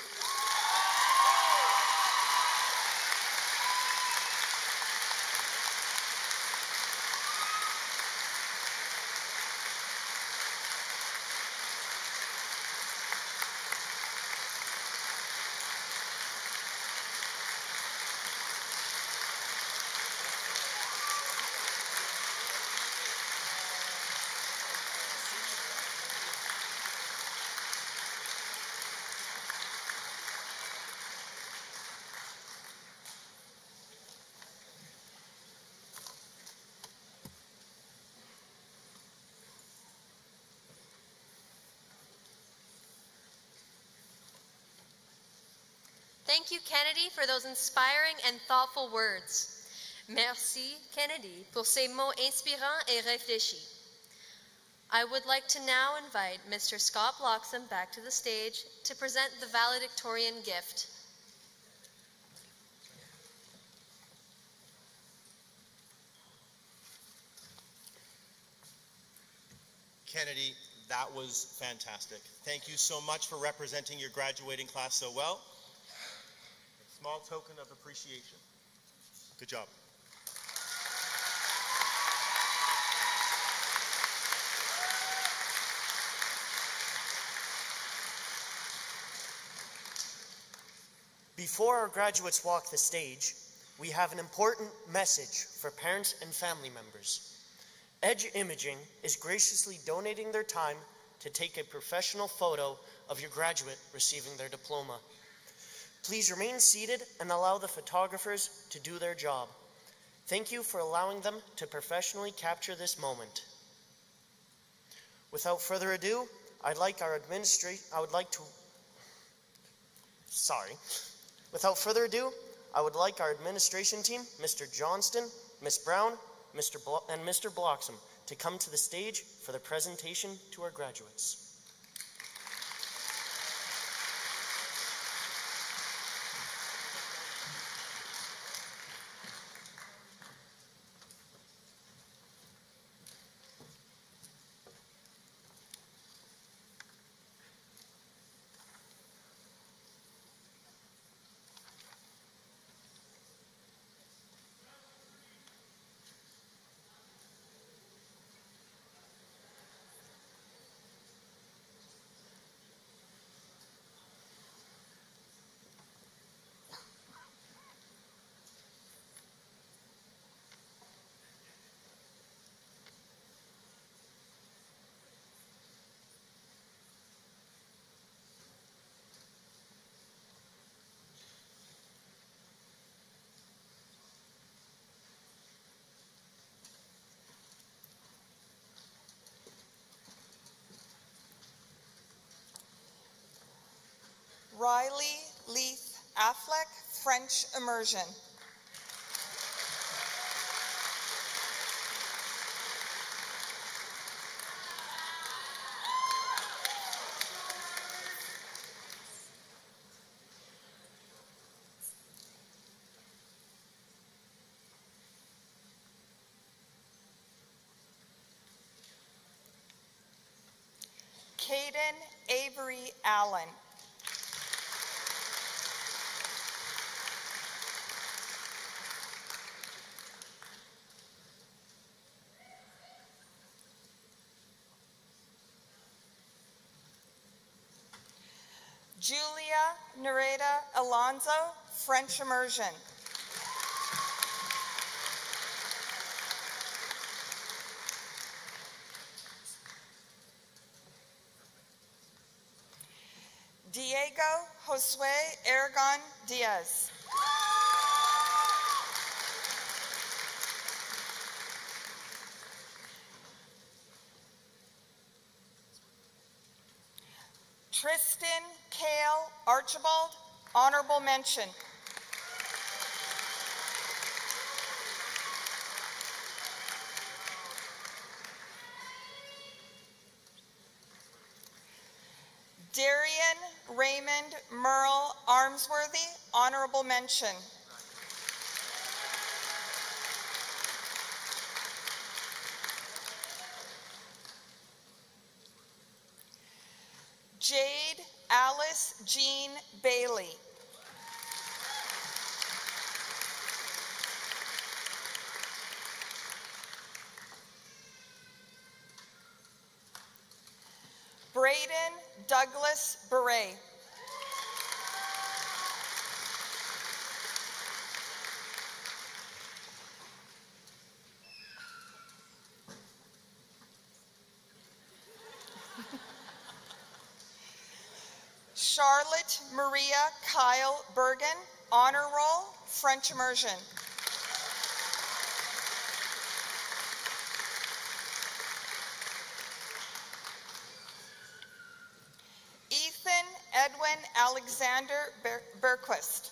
Thank you, Kennedy, for those inspiring and thoughtful words. Merci, Kennedy, pour ces mots inspirants et réfléchis. I would like to now invite Mr. Scott Bloxham back to the stage to present the valedictorian gift. Kennedy, that was fantastic. Thank you so much for representing your graduating class so well small token of appreciation. Good job. Before our graduates walk the stage, we have an important message for parents and family members. Edge Imaging is graciously donating their time to take a professional photo of your graduate receiving their diploma. Please remain seated and allow the photographers to do their job. Thank you for allowing them to professionally capture this moment. Without further ado, I'd like our administration, I would like to, sorry. Without further ado, I would like our administration team, Mr. Johnston, Ms. Brown, Mr. And Mr. Bloxham, to come to the stage for the presentation to our graduates. Riley Leith Affleck, French immersion. Caden Avery Allen. Nereda Alonso, French immersion. Diego Josue Aragon Diaz. Honorable mention. Darian Raymond Merle Armsworthy, honorable mention. Jade Alice Jean Bailey. Braden Douglas Beret. Charlotte Maria Kyle Bergen, honor roll, French immersion. Ethan Edwin Alexander Ber- Berquist.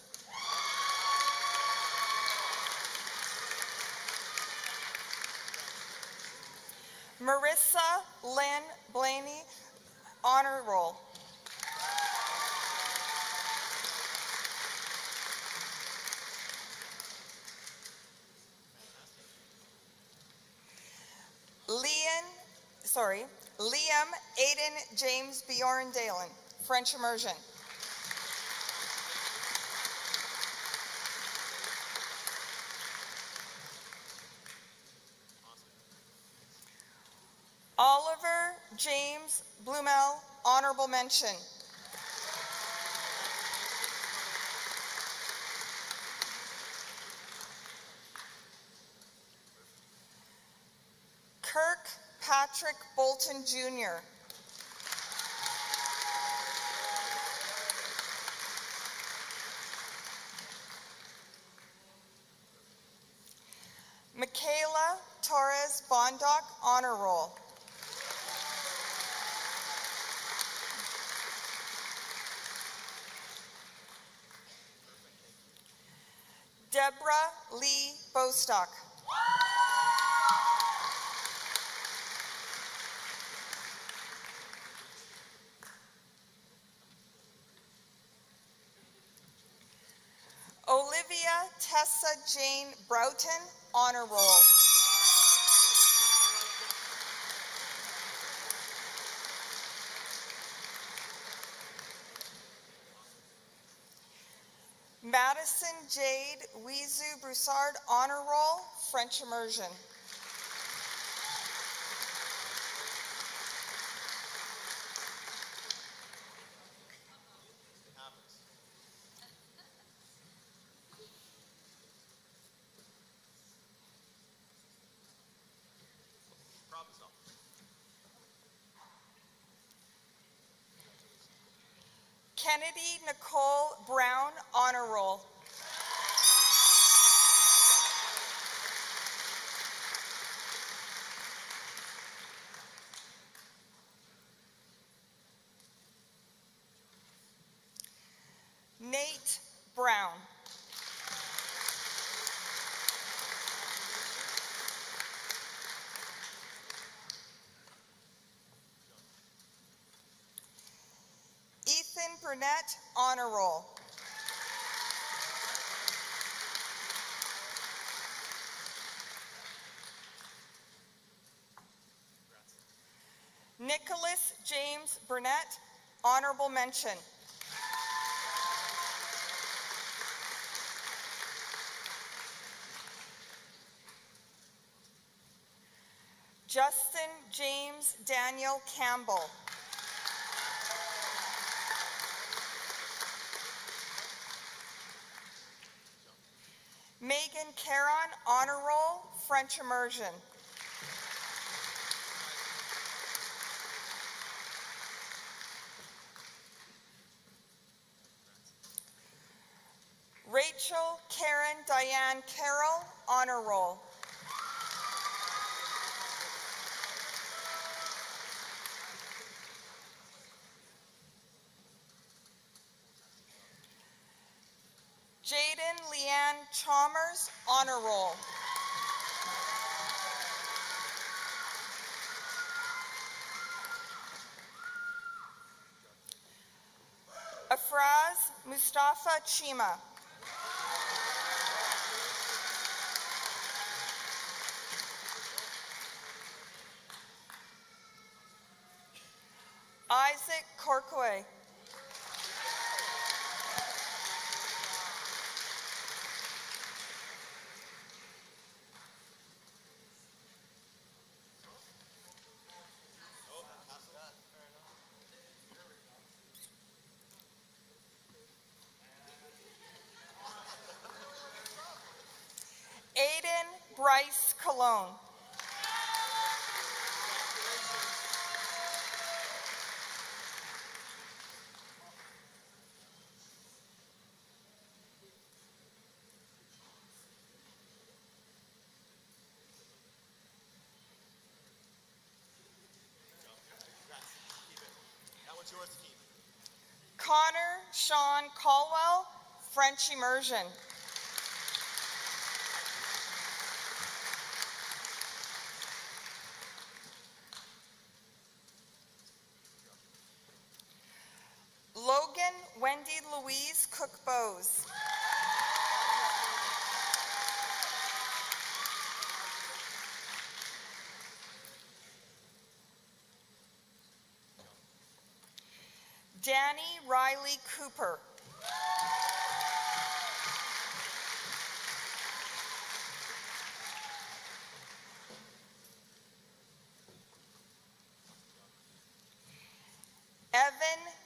Marissa Lynn Blaney, honor roll. James Bjorn Dalen, French immersion. Oliver James Blumel, honorable mention. Kirk Patrick Bolton, Jr., Olivia Tessa Jane Broughton, Honor Roll. Madison Jade Wizu Broussard, Honor Roll, French Immersion. Kennedy Nicole Brown, Honor Roll. Nate Brown. Ethan Burnett, Honor Roll. Nicholas James Burnett, Honorable Mention. Justin James Daniel Campbell. Megan Caron, Honor Roll, French Immersion. Rachel Karen Diane Carroll, Honor Roll. Jaden Leanne Chalmers, Honor Roll. Afraz Mustafa Chima. Keep. Connor Sean Caldwell, French Immersion. Cooper. Evan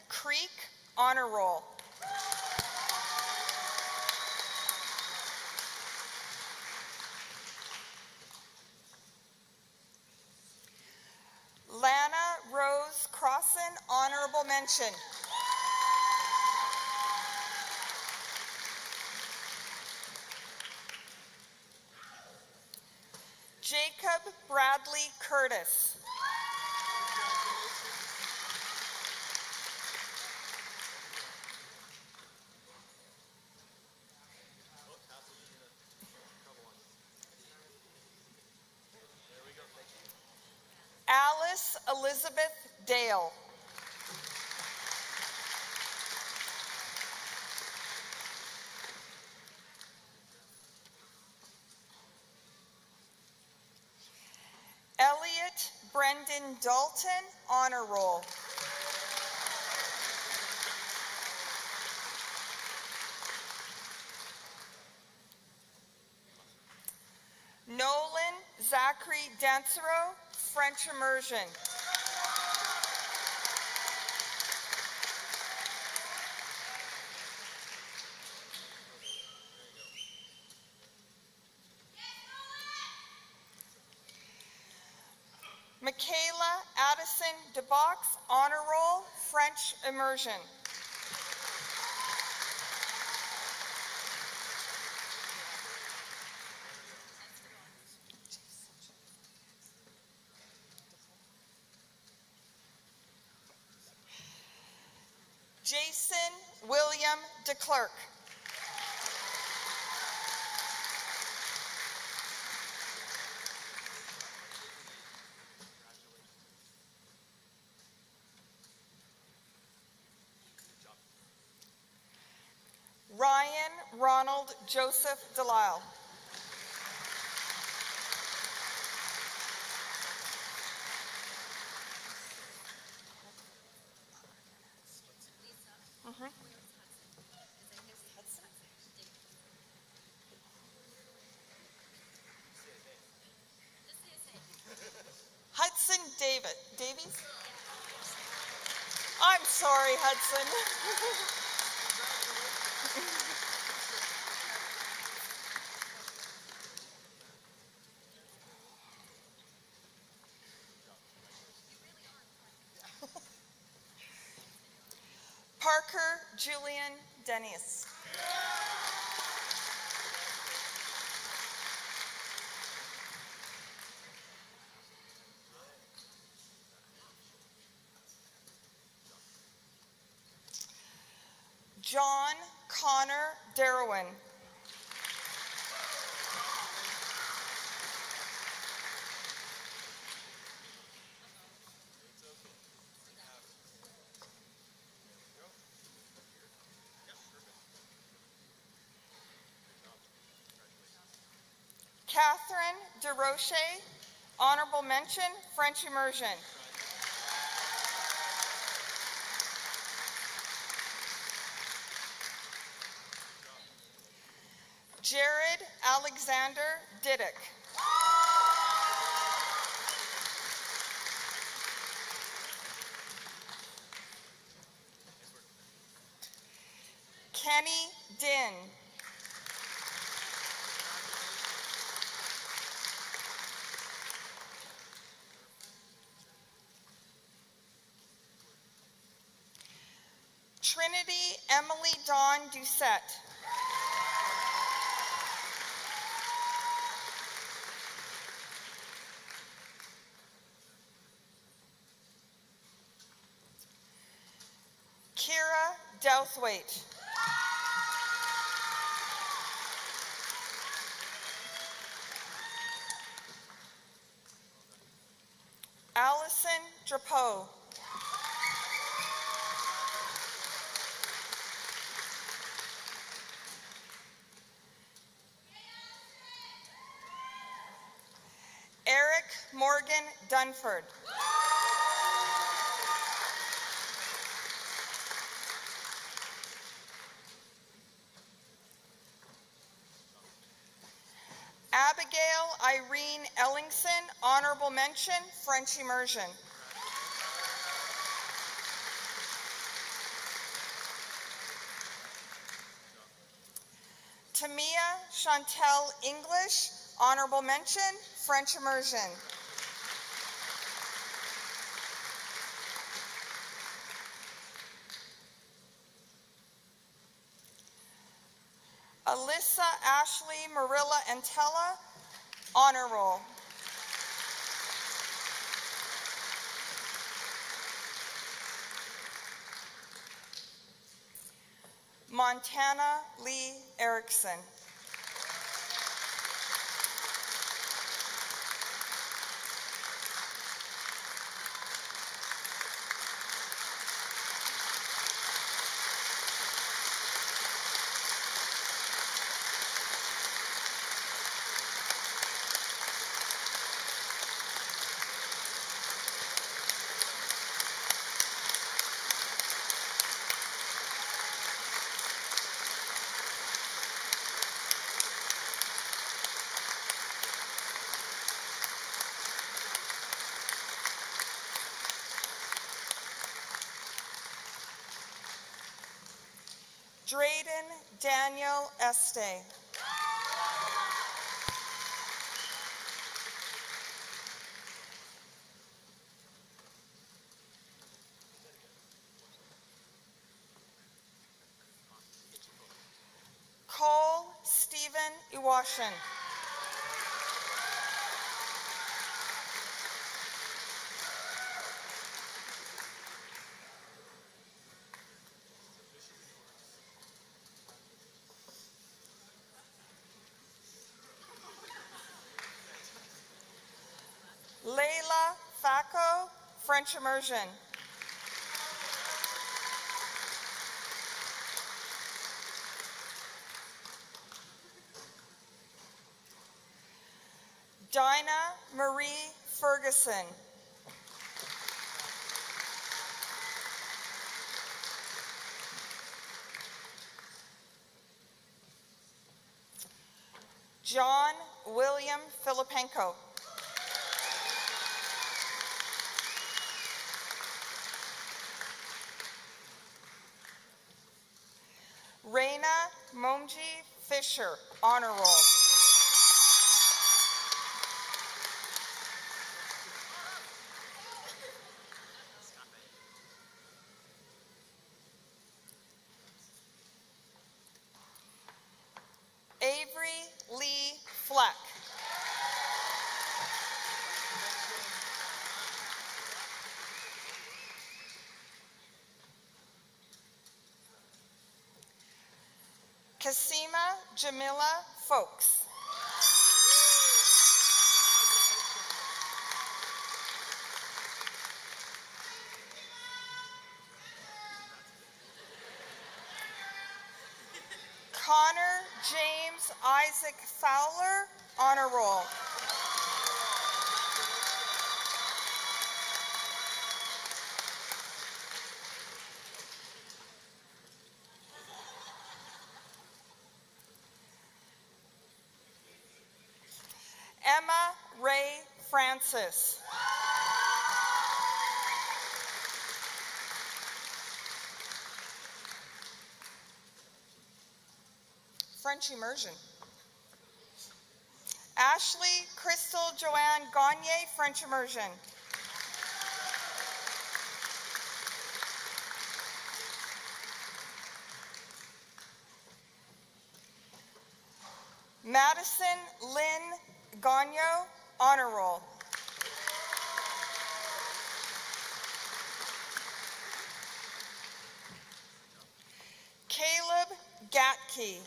Creek Honor Roll. Lana Rose Crossan Honorable Mention. Brendan Dalton, Honor Roll. Nolan Zachary Dancero, French Immersion. Michaela Addison DeBox, Honor Roll, French Immersion. Ryan Ronald Joseph Delisle. Julian Dennis. John Connor Darwin. DeRoche, honorable mention, French immersion. Jared Alexander Diddick. Kira Douthwaite. Allison Drapeau. Eric Morgan Dunford. French immersion. Tamia Chantel English, honorable mention, French immersion. Alyssa Ashley Marilla Antella, honor roll. Montana Lee Erickson. Drayden Daniel Este. Cole Stephen Iwashin. Facco, French immersion. Dinah Marie Ferguson. John William Filipenko. Fisher, honor roll. Avery Lee Fleck. Kasima Jamila Folks. Connor James Isaac Fowler, honor roll. Emma Ray Francis. French immersion. Ashley Crystal Joanne Gagne, French immersion. Madison Lynn Gagno, honor roll. Caleb Grace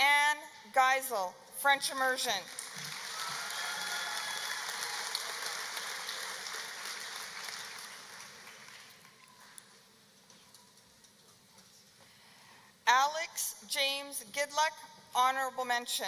Ann Geisel, French immersion. Honorable mention.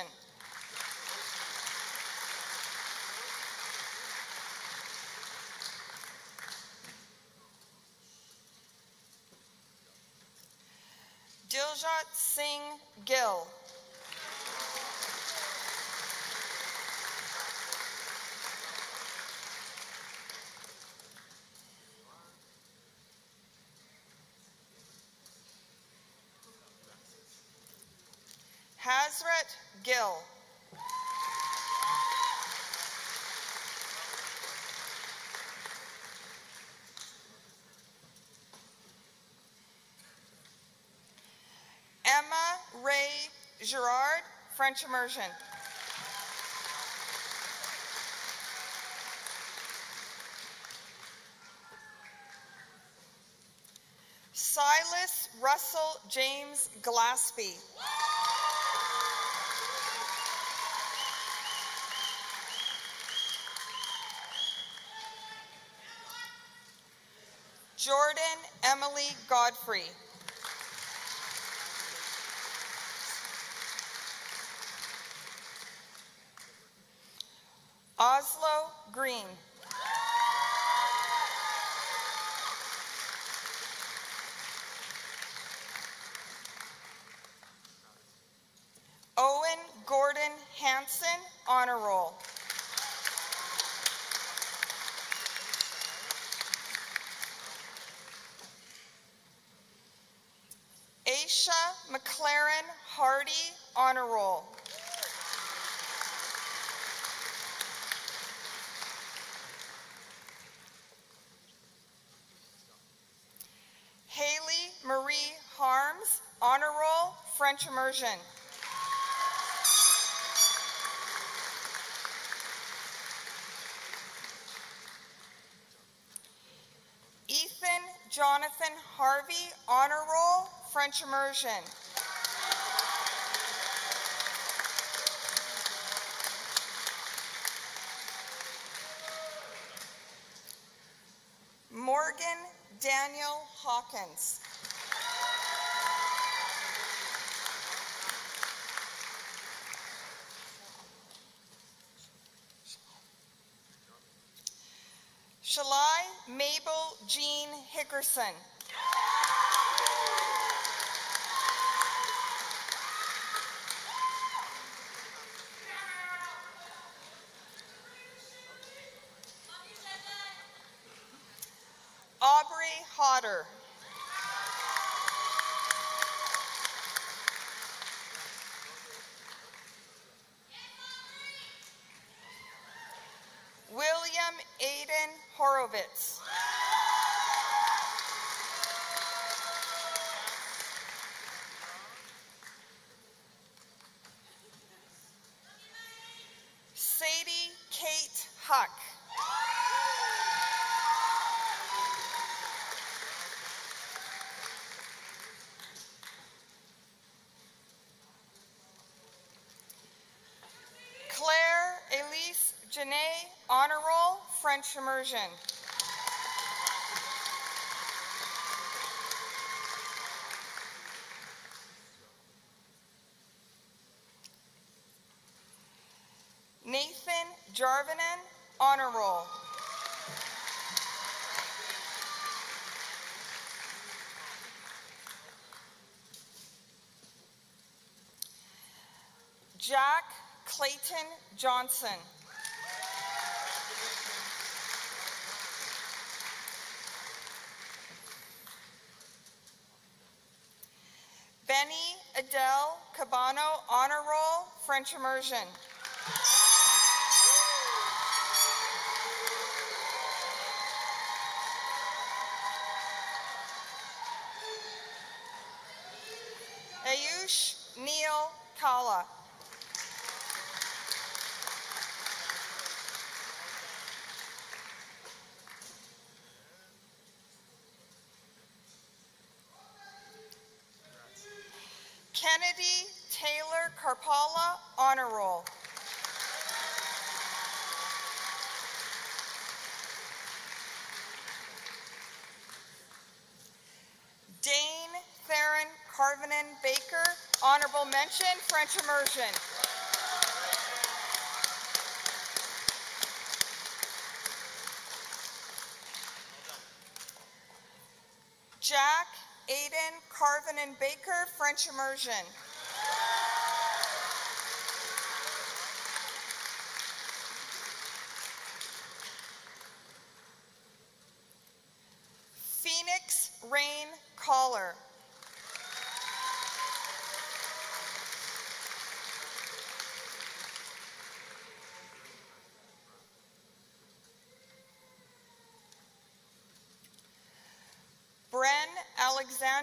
Ray Girard, French immersion. Silas Russell James Glaspie. Jordan Emily Godfrey. Green. Owen Gordon Hanson, honor roll. Aisha McLaren Hardy, honor roll. Haley Marie Harms, honor roll, Ethan Jonathan Harvey, honor roll, French immersion. Morgan Daniel Hawkins. Hickerson. Aubrey Hodder. William Aiden Horowitz. French immersion. Nathan Jarvinen, honor roll. Jack Clayton Johnson. Benny Adele Cabano, honor roll, French immersion. Ayush Neil Kala. Kennedy Taylor Carpala, honor roll. Dane Theron Carvinen Baker, honorable mention, French immersion. Jack Aiden Carvinen Baker, French immersion.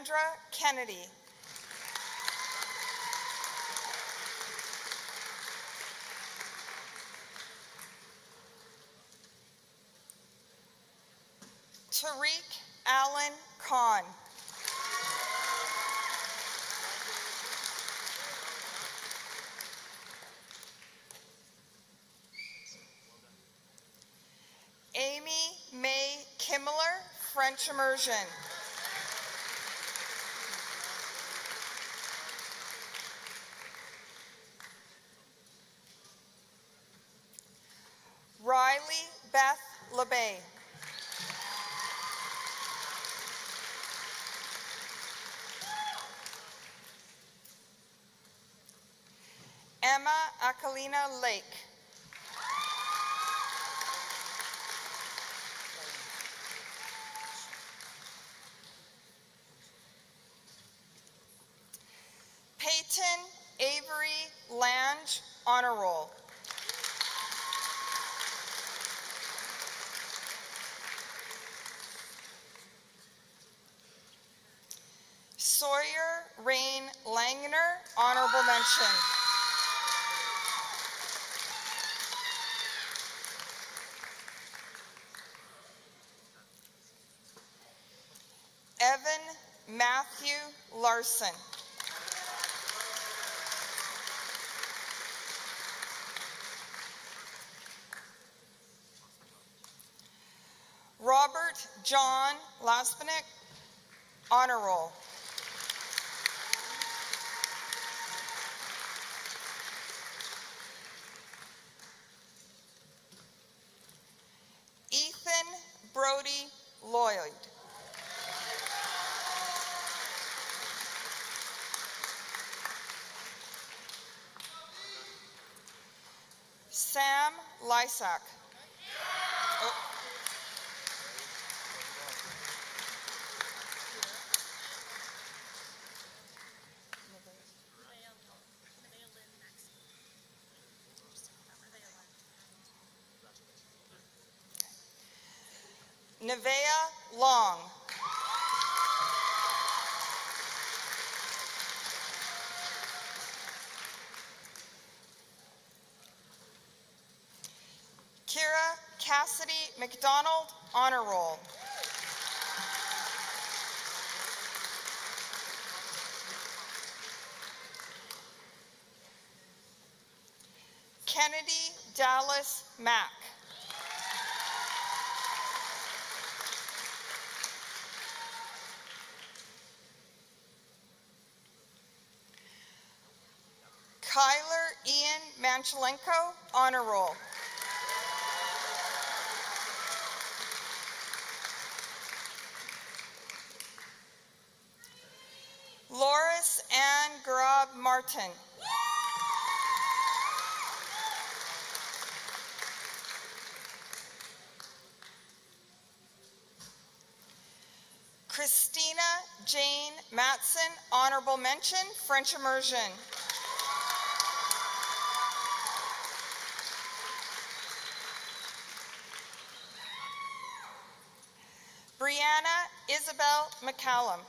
Alexandra Kennedy. Tariq Allen Khan. Amy May Kimmler, French immersion. Akalina Lake. Peyton Avery Lange, honor roll. Sawyer Rain Langner, honorable mention. Evan Matthew Larson. Robert John Laspinick, honor roll. Lysak. Oh. Nevea Long. McDonald, honor roll. Kennedy Dallas Mack. Kyler Ian Manchelenko, honor roll. Martin. Christina Jane Matson, honorable mention, French immersion. Brianna Isabel McCallum.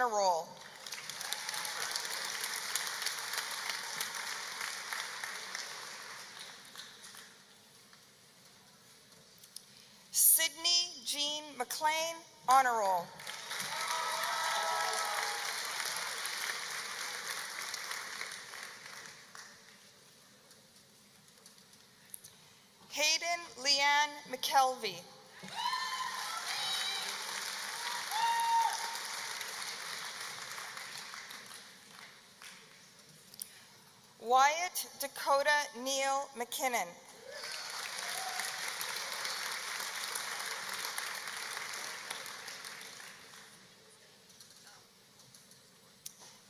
McCarthy, honor roll. Sydney Jean McLean, honor roll. Hayden Leanne McKelvey. Dakota Neal McKinnon.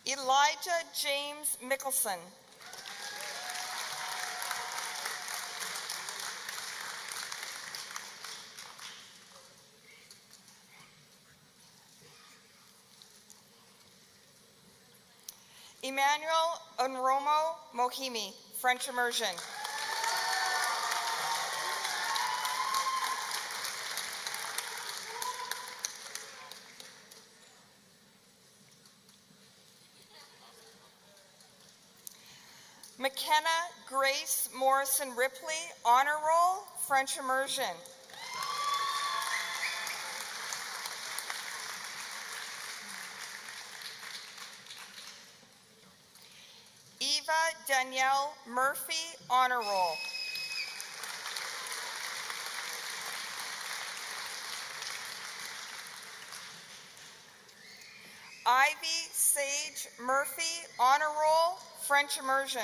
Elijah James Mickelson. Onromo Mohimi, French immersion. McKenna Grace Morrison Ripley, honor roll, French immersion. Eva Danielle Murphy, honor roll. Ivy Sage Murphy, honor roll, French immersion.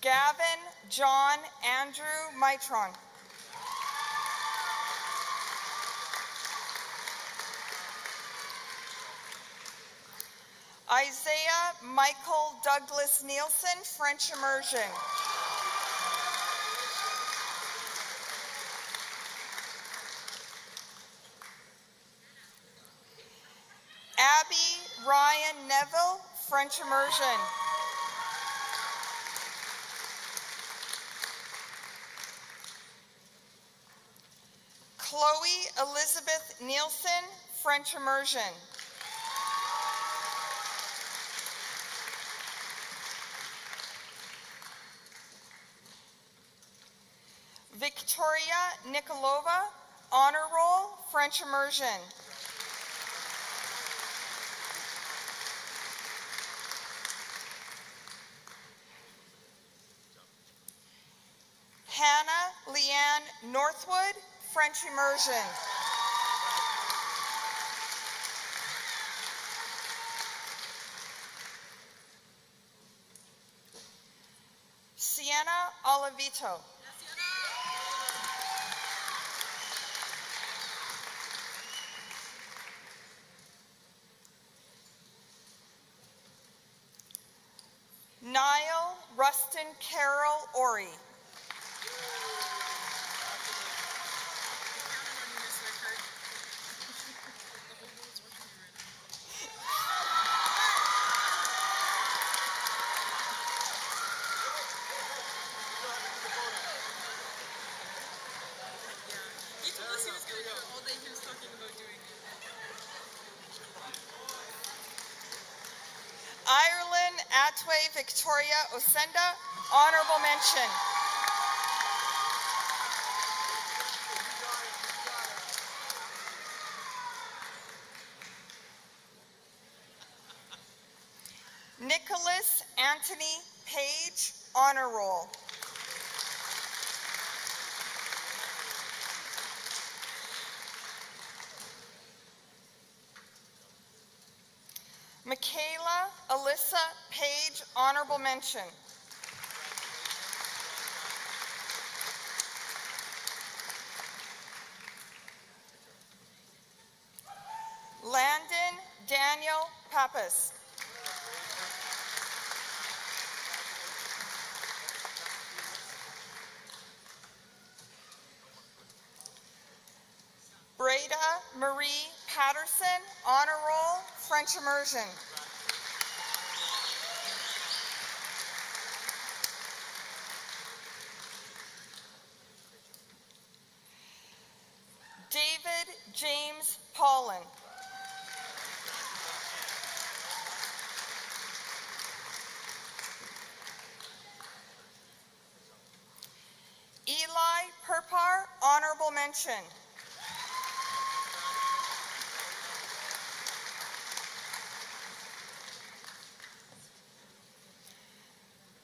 Gavin John Andrew Mitron. Michael Douglas Nielsen, French immersion. Abby Ryan Neville, French immersion. Chloe Elizabeth Nielsen, French immersion. Victoria honor roll, French immersion. Hannah Leanne Northwood, French immersion. Sienna Olivito. Niall Rustin Carroll Ori. He told us he was going to do it all day. He was talking about doing it. Atway Victoria Osenda, honorable mention. Nicholas Anthony Page, honor roll. Michaela Alyssa Page, honorable mention. Landon Daniel Pappas. Breda Marie Patterson, honor roll, French immersion.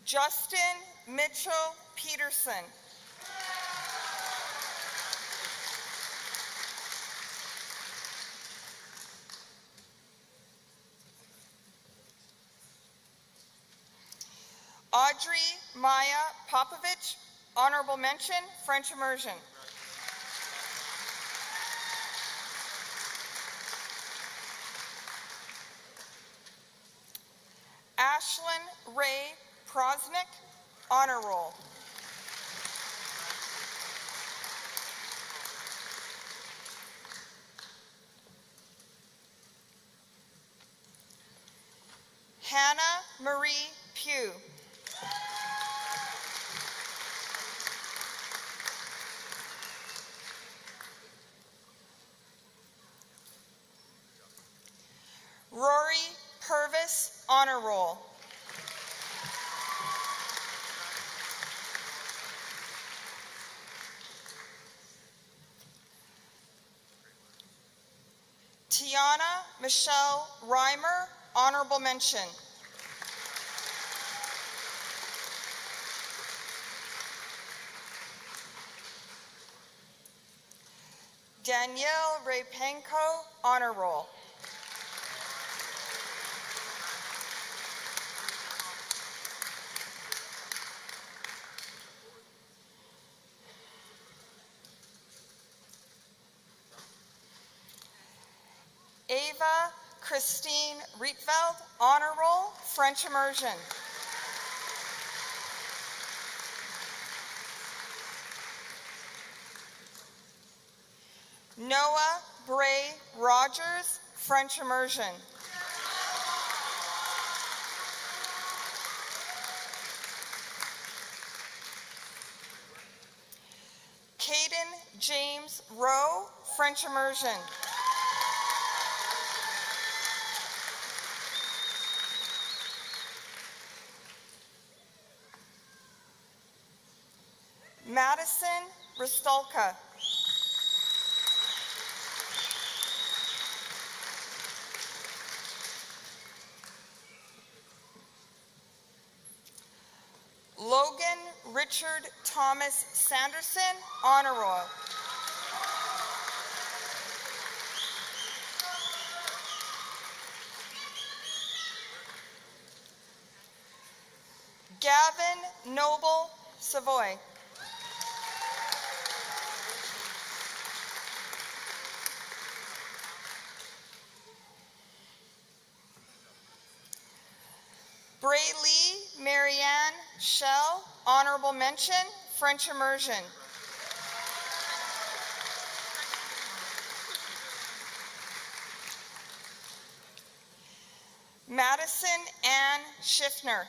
Justin Mitchell Peterson. Audrey Maya Popovich, honorable mention, French immersion. Ashlyn Ray Prosnick, honor roll. Hannah Marie Pugh. Rory Purvis Honor Roll. Tiana Michelle Reimer, honorable mention. Danielle Repenko, honor roll. Ava Christine Rietveld, honor roll, French immersion. Noah Bray Rogers, French immersion. Caden James Rowe, French immersion. Madison Ristolka. Logan Richard Thomas Sanderson, honor roll. Gavin Noble Savoy. Bray Lee Marianne Shell, French immersion. Madison Ann Schiffner.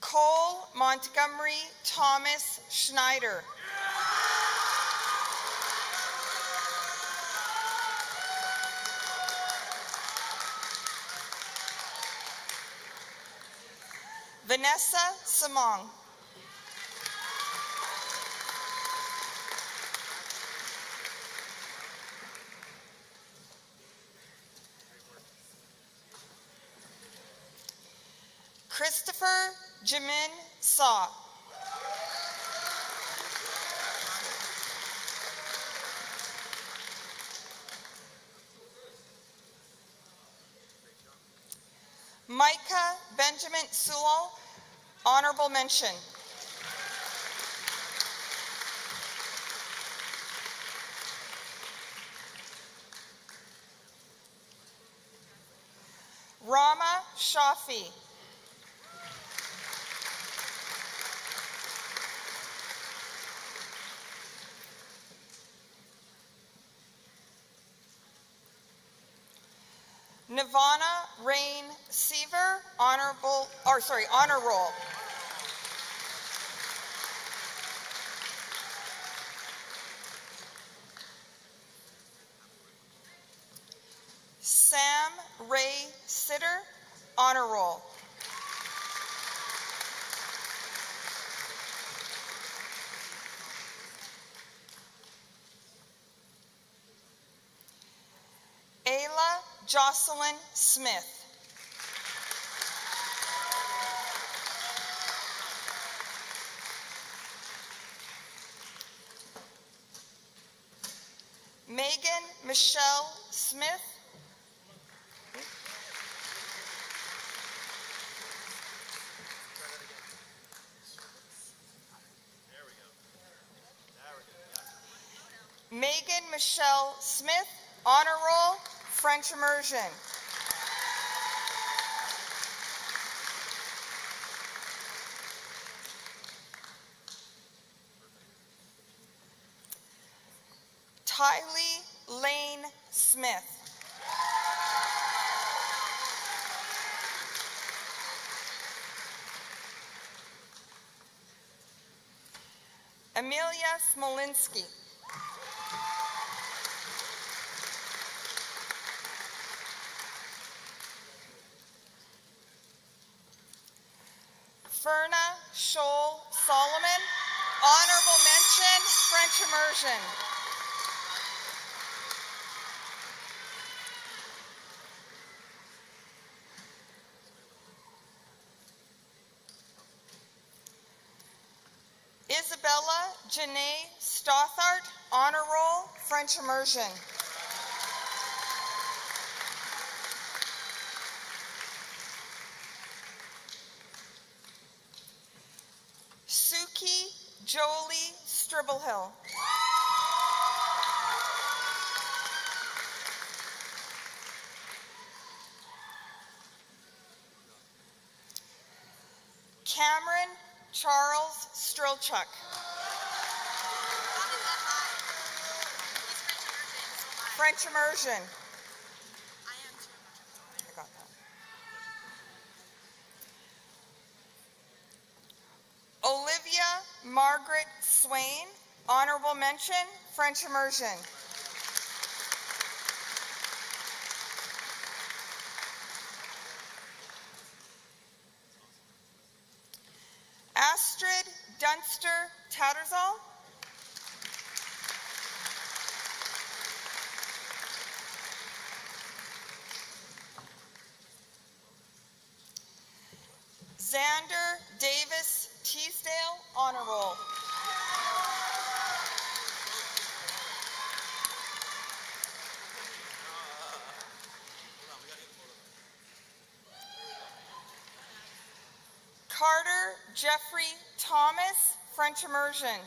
Cole Montgomery Thomas Schneider. Simong. Christopher Jimin Saw. Micah Benjamin Sewell, honorable mention. Rama Shafi. Nirvana Rain Seaver, honorable, or sorry, honor roll. Sam Ray Sitter, honor roll. Ayla Jocelyn Smith. Megan Michelle Smith. Megan Michelle Smith, honor roll, French immersion. Tylee Lane Smith. Amelia Smolinski. Isabella Janae Stothart, honor roll, French immersion. French immersion. Olivia Margaret Swain, honorable mention, French immersion. Jeffrey Thomas, French immersion.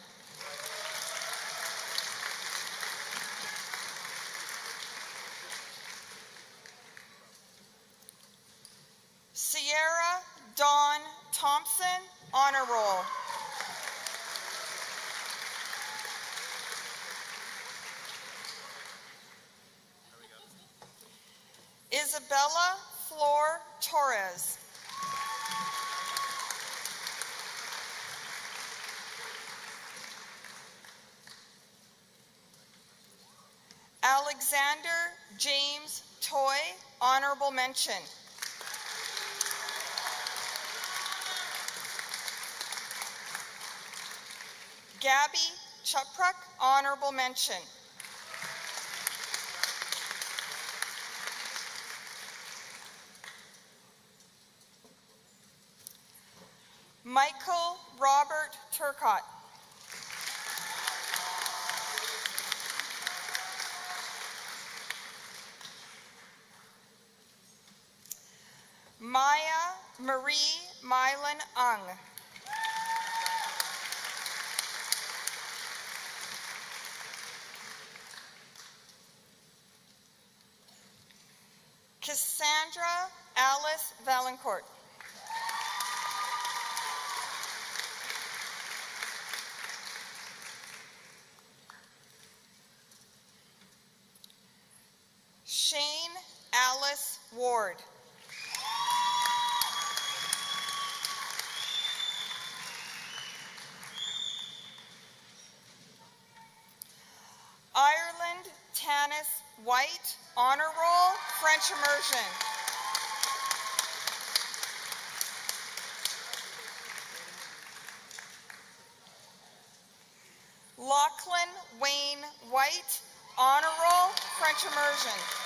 Alexander James Toy, honorable mention. Gabby Chupruk, honorable mention. Michael Robert Turcott. Maya Marie Ung. Cassandra Alice Valancourt. White, honor roll, French immersion. Lachlan Wayne White, honor roll, French immersion.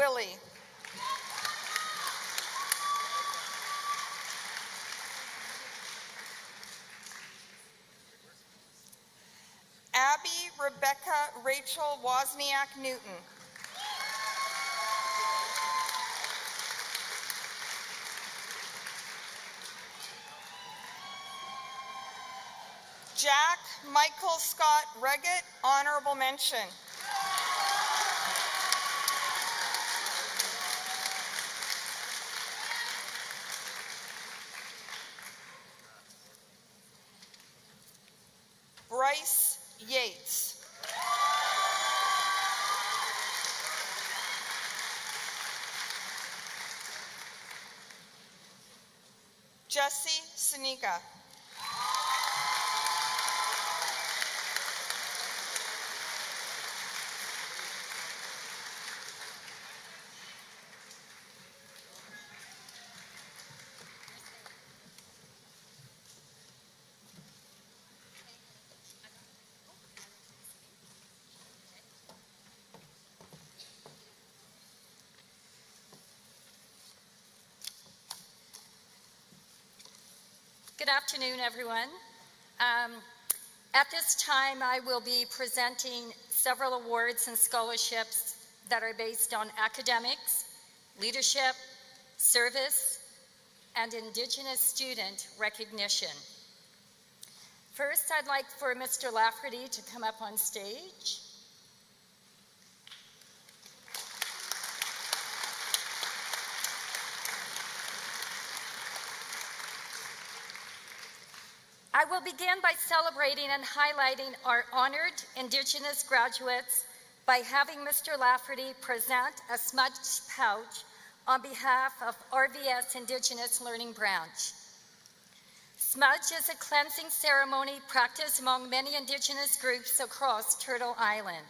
Willie. Abby Rebecca Rachel Wozniak Newton. Jack Michael Scott Reggett, honorable mention. ученика. Afternoon, everyone. Um, at this time, I will be presenting several awards and scholarships that are based on academics, leadership, service, and Indigenous student recognition. First, I'd like for Mr. Lafferty to come up on stage. Will begin by celebrating and highlighting our honored Indigenous graduates by having Mr. Lafferty present a smudge pouch on behalf of RVS Indigenous Learning Branch. Smudge is a cleansing ceremony practiced among many Indigenous groups across Turtle Island.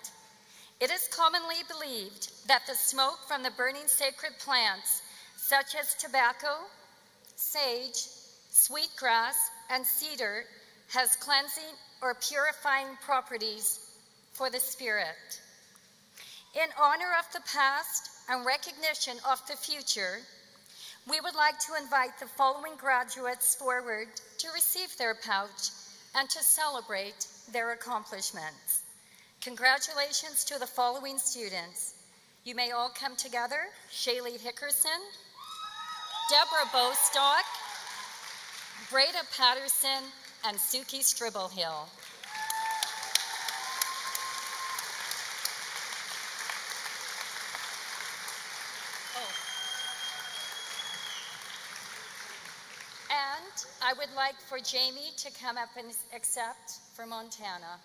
It is commonly believed that the smoke from the burning sacred plants, such as tobacco, sage, sweetgrass, and cedar has cleansing or purifying properties for the spirit. In honor of the past and recognition of the future, we would like to invite the following graduates forward to receive their pouch and to celebrate their accomplishments. Congratulations to the following students. You may all come together. Shaylee Hickerson, Deborah Bostock, Breda Patterson, and Suki Stribble-Hill. And I would like for Jamie to come up and accept for Montana.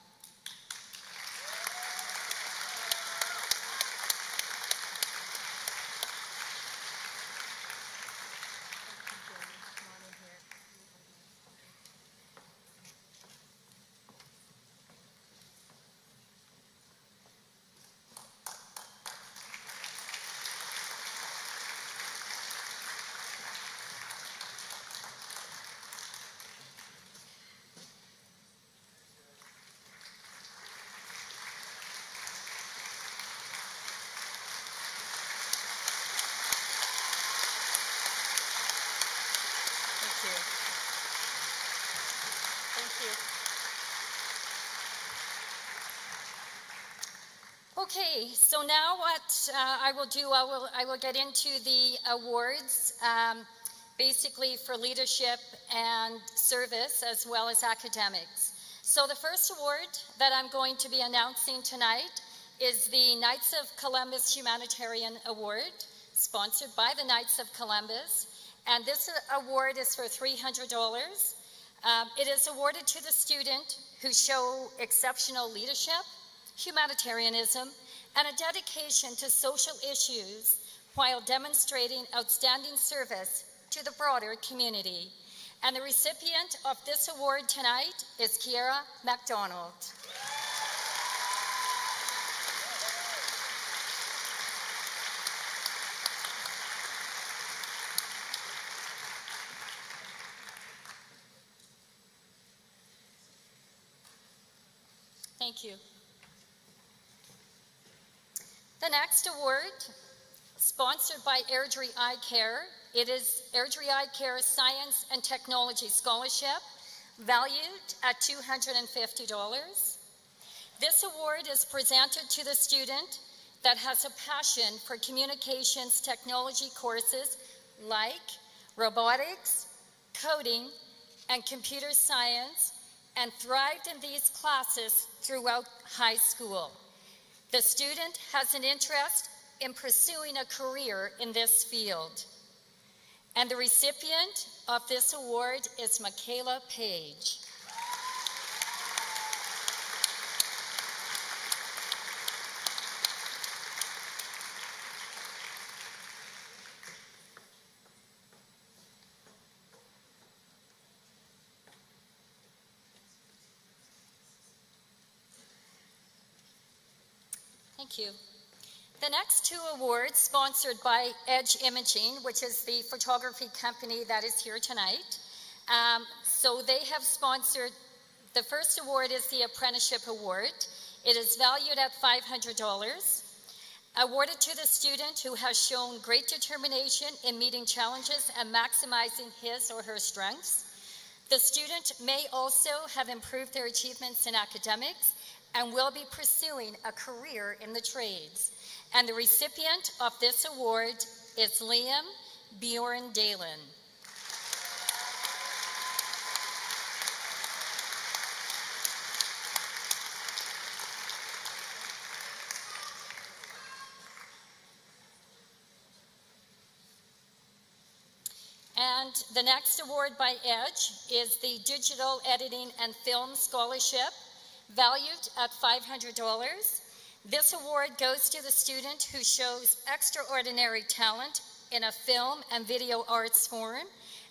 Thank you. Thank you. Okay, so now what uh, I will do, I will, I will get into the awards, um, basically for leadership and service as well as academics. So the first award that I'm going to be announcing tonight is the Knights of Columbus Humanitarian Award, sponsored by the Knights of Columbus. And this award is for $300. Um, it is awarded to the student who show exceptional leadership, humanitarianism, and a dedication to social issues while demonstrating outstanding service to the broader community. And the recipient of this award tonight is Kiera MacDonald. Thank you. The next award, sponsored by Airdrie Eye Care, it is Airdrie Eye Care Science and Technology Scholarship, valued at $250. This award is presented to the student that has a passion for communications technology courses like robotics, coding, and computer science, and thrived in these classes throughout high school. The student has an interest in pursuing a career in this field. And the recipient of this award is Michaela Page. You. The next two awards, sponsored by Edge Imaging, which is the photography company that is here tonight. Um, so they have sponsored, the first award is the Apprenticeship Award. It is valued at $500. Awarded to the student who has shown great determination in meeting challenges and maximizing his or her strengths. The student may also have improved their achievements in academics and will be pursuing a career in the trades. And the recipient of this award is Liam Bjorn Dalen. And the next award by Edge is the Digital Editing and Film Scholarship, valued at $500. This award goes to the student who shows extraordinary talent in a film and video arts form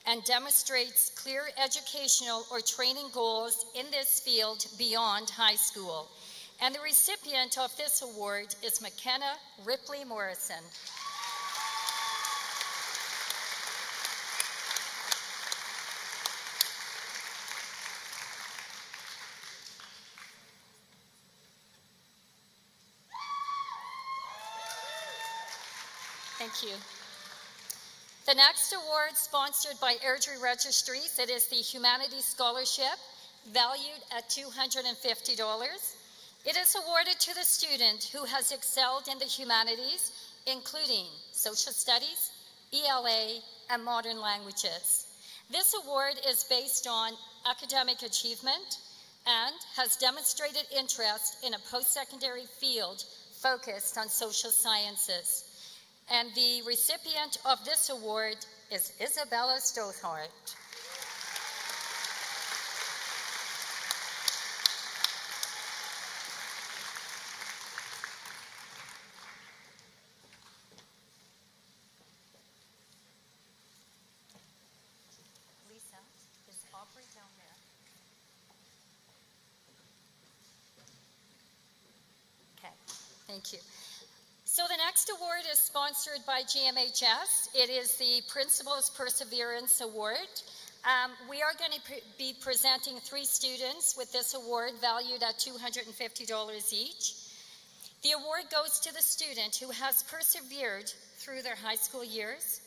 and demonstrates clear educational or training goals in this field beyond high school. And the recipient of this award is McKenna Ripley Morrison. Thank you. The next award, sponsored by Airdrie Registries, it is the Humanities Scholarship, valued at $250. It is awarded to the student who has excelled in the humanities, including social studies, ELA, and modern languages. This award is based on academic achievement and has demonstrated interest in a post-secondary field focused on social sciences. And the recipient of this award is Isabella Stothart. Lisa, is Aubrey down there? Okay, thank you. So the next award is sponsored by GMHS. It is the Principal's Perseverance Award. Um, we are going to pre be presenting three students with this award valued at $250 each. The award goes to the student who has persevered through their high school years,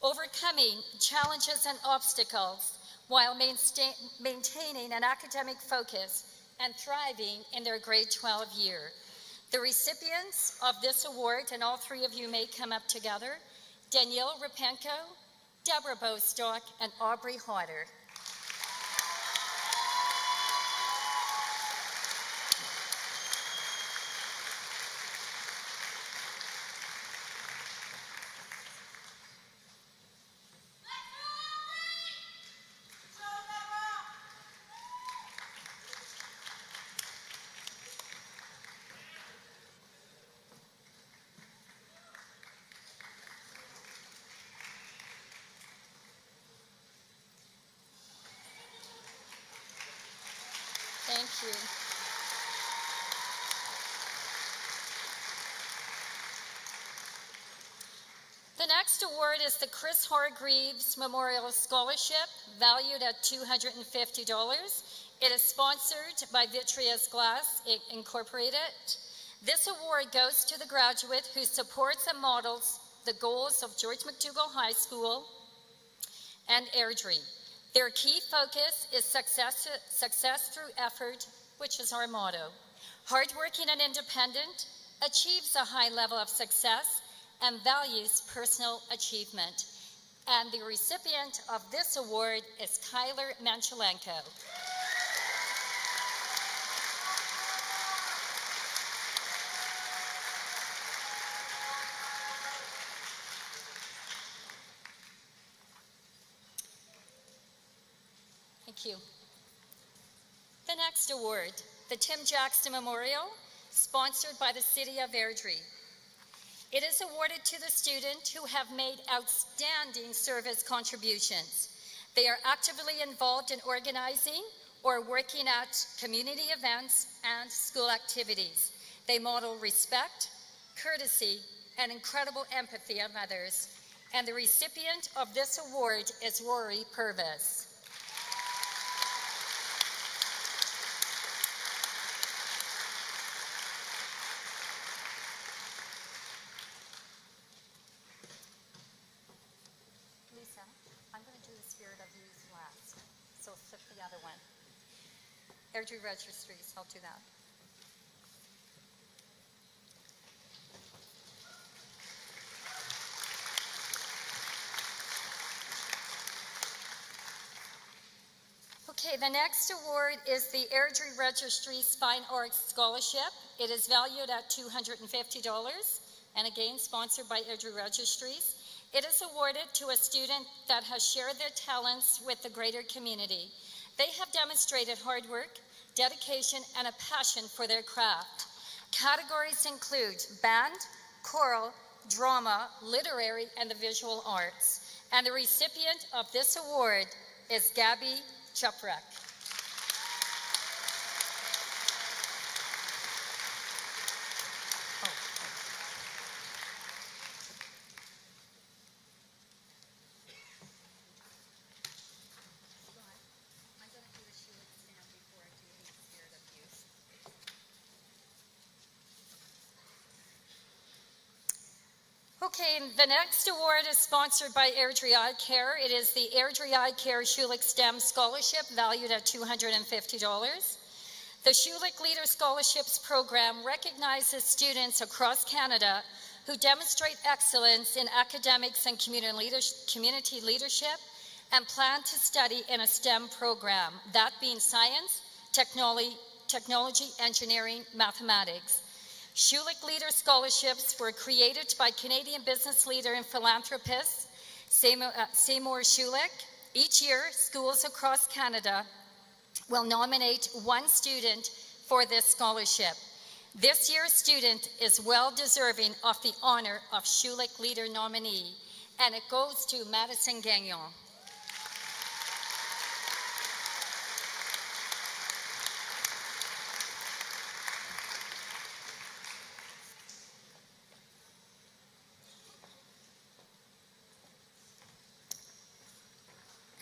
overcoming challenges and obstacles while maintaining an academic focus and thriving in their grade 12 year. The recipients of this award, and all three of you may come up together, Danielle Rapenko, Deborah Bostock, and Aubrey Hodder. Thank you. The next award is the Chris Hargreaves Memorial Scholarship, valued at $250. It is sponsored by Vitreous Glass Incorporated. This award goes to the graduate who supports and models the goals of George McDougall High School and Airdrie. Their key focus is success, success through effort, which is our motto. Hardworking and independent, achieves a high level of success, and values personal achievement. And the recipient of this award is Kyler Manchelenko. Thank you. The next award, the Tim Jackson Memorial, sponsored by the City of Airdrie. It is awarded to the student who have made outstanding service contributions. They are actively involved in organizing or working at community events and school activities. They model respect, courtesy, and incredible empathy of others. And the recipient of this award is Rory Purvis. Lisa, I'm going to do the spirit of youth last. So flip the other one. Airdrie Registries, I'll do that. Okay, the next award is the Airdrie Registries Fine Arts Scholarship. It is valued at $250 and again sponsored by Airdrie Registries. It is awarded to a student that has shared their talents with the greater community. They have demonstrated hard work, dedication, and a passion for their craft. Categories include band, choral, drama, literary, and the visual arts. And the recipient of this award is Gabby Chuprak. Okay, the next award is sponsored by Airdrie Eye Care. It is the Airdrie Eye Care Schulich STEM Scholarship valued at $250. The Schulich Leader Scholarships Program recognizes students across Canada who demonstrate excellence in academics and community leadership and plan to study in a STEM program, that being science, technology, technology engineering, mathematics. Schulich Leader Scholarships were created by Canadian business leader and philanthropist Seymour, uh, Schulich. Each year, schools across Canada will nominate one student for this scholarship. This year's student is well deserving of the honor of Schulich Leader nominee, and it goes to Madison Gagnon.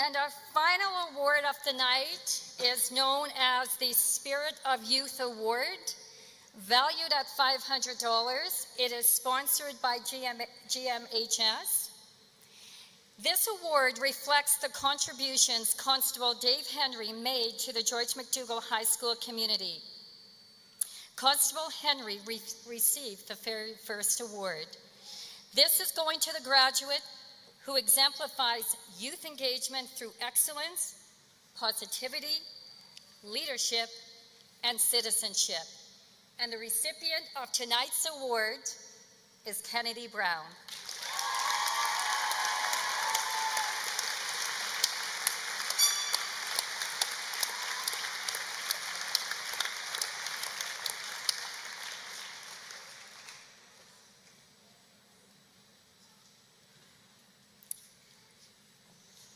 And our final award of the night is known as the Spirit of Youth Award, valued at $500. It is sponsored by GM, GMHS. This award reflects the contributions Constable Dave Henry made to the George McDougall High School community. Constable Henry re received the very first award. This is going to the graduate who exemplifies youth engagement through excellence, positivity, leadership, and citizenship. And the recipient of tonight's award is Kennedy Brown.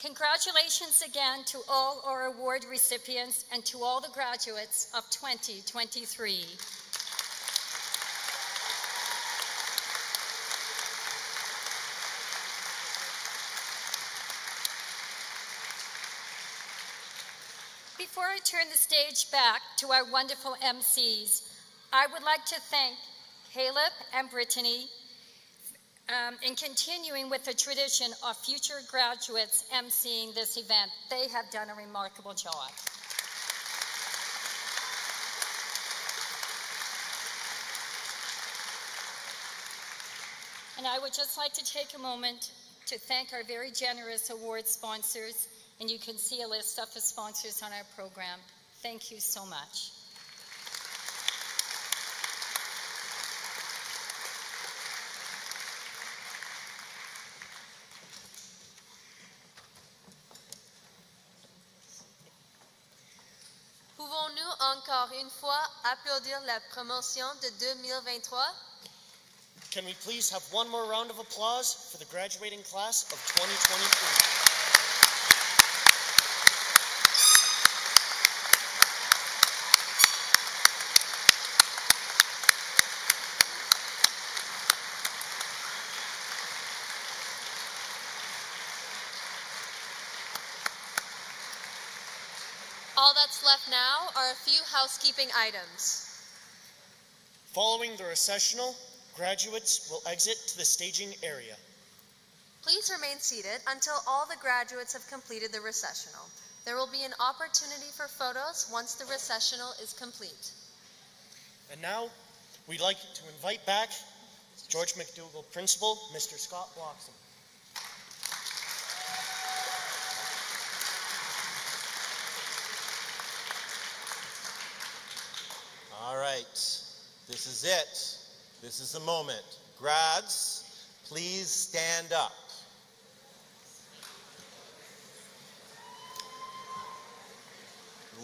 Congratulations again to all our award recipients and to all the graduates of 2023. Before I turn the stage back to our wonderful MCs, I would like to thank Caleb and Brittany um, in continuing with the tradition of future graduates emceeing this event. They have done a remarkable job. And I would just like to take a moment to thank our very generous award sponsors, and you can see a list of the sponsors on our program. Thank you so much. Fois applaudir la promotion de 2023? Can we please have one more round of applause for the graduating class of 2023? Now are a few housekeeping items. Following the recessional, graduates will exit to the staging area. Please remain seated until all the graduates have completed the recessional. There will be an opportunity for photos once the recessional is complete. And now, we'd like to invite back George McDougall Principal, Mr. Scott Bloxham. All right, this is it. This is the moment. Grads, please stand up.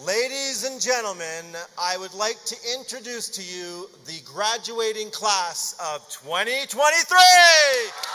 Ladies and gentlemen, I would like to introduce to you the graduating class of 2023.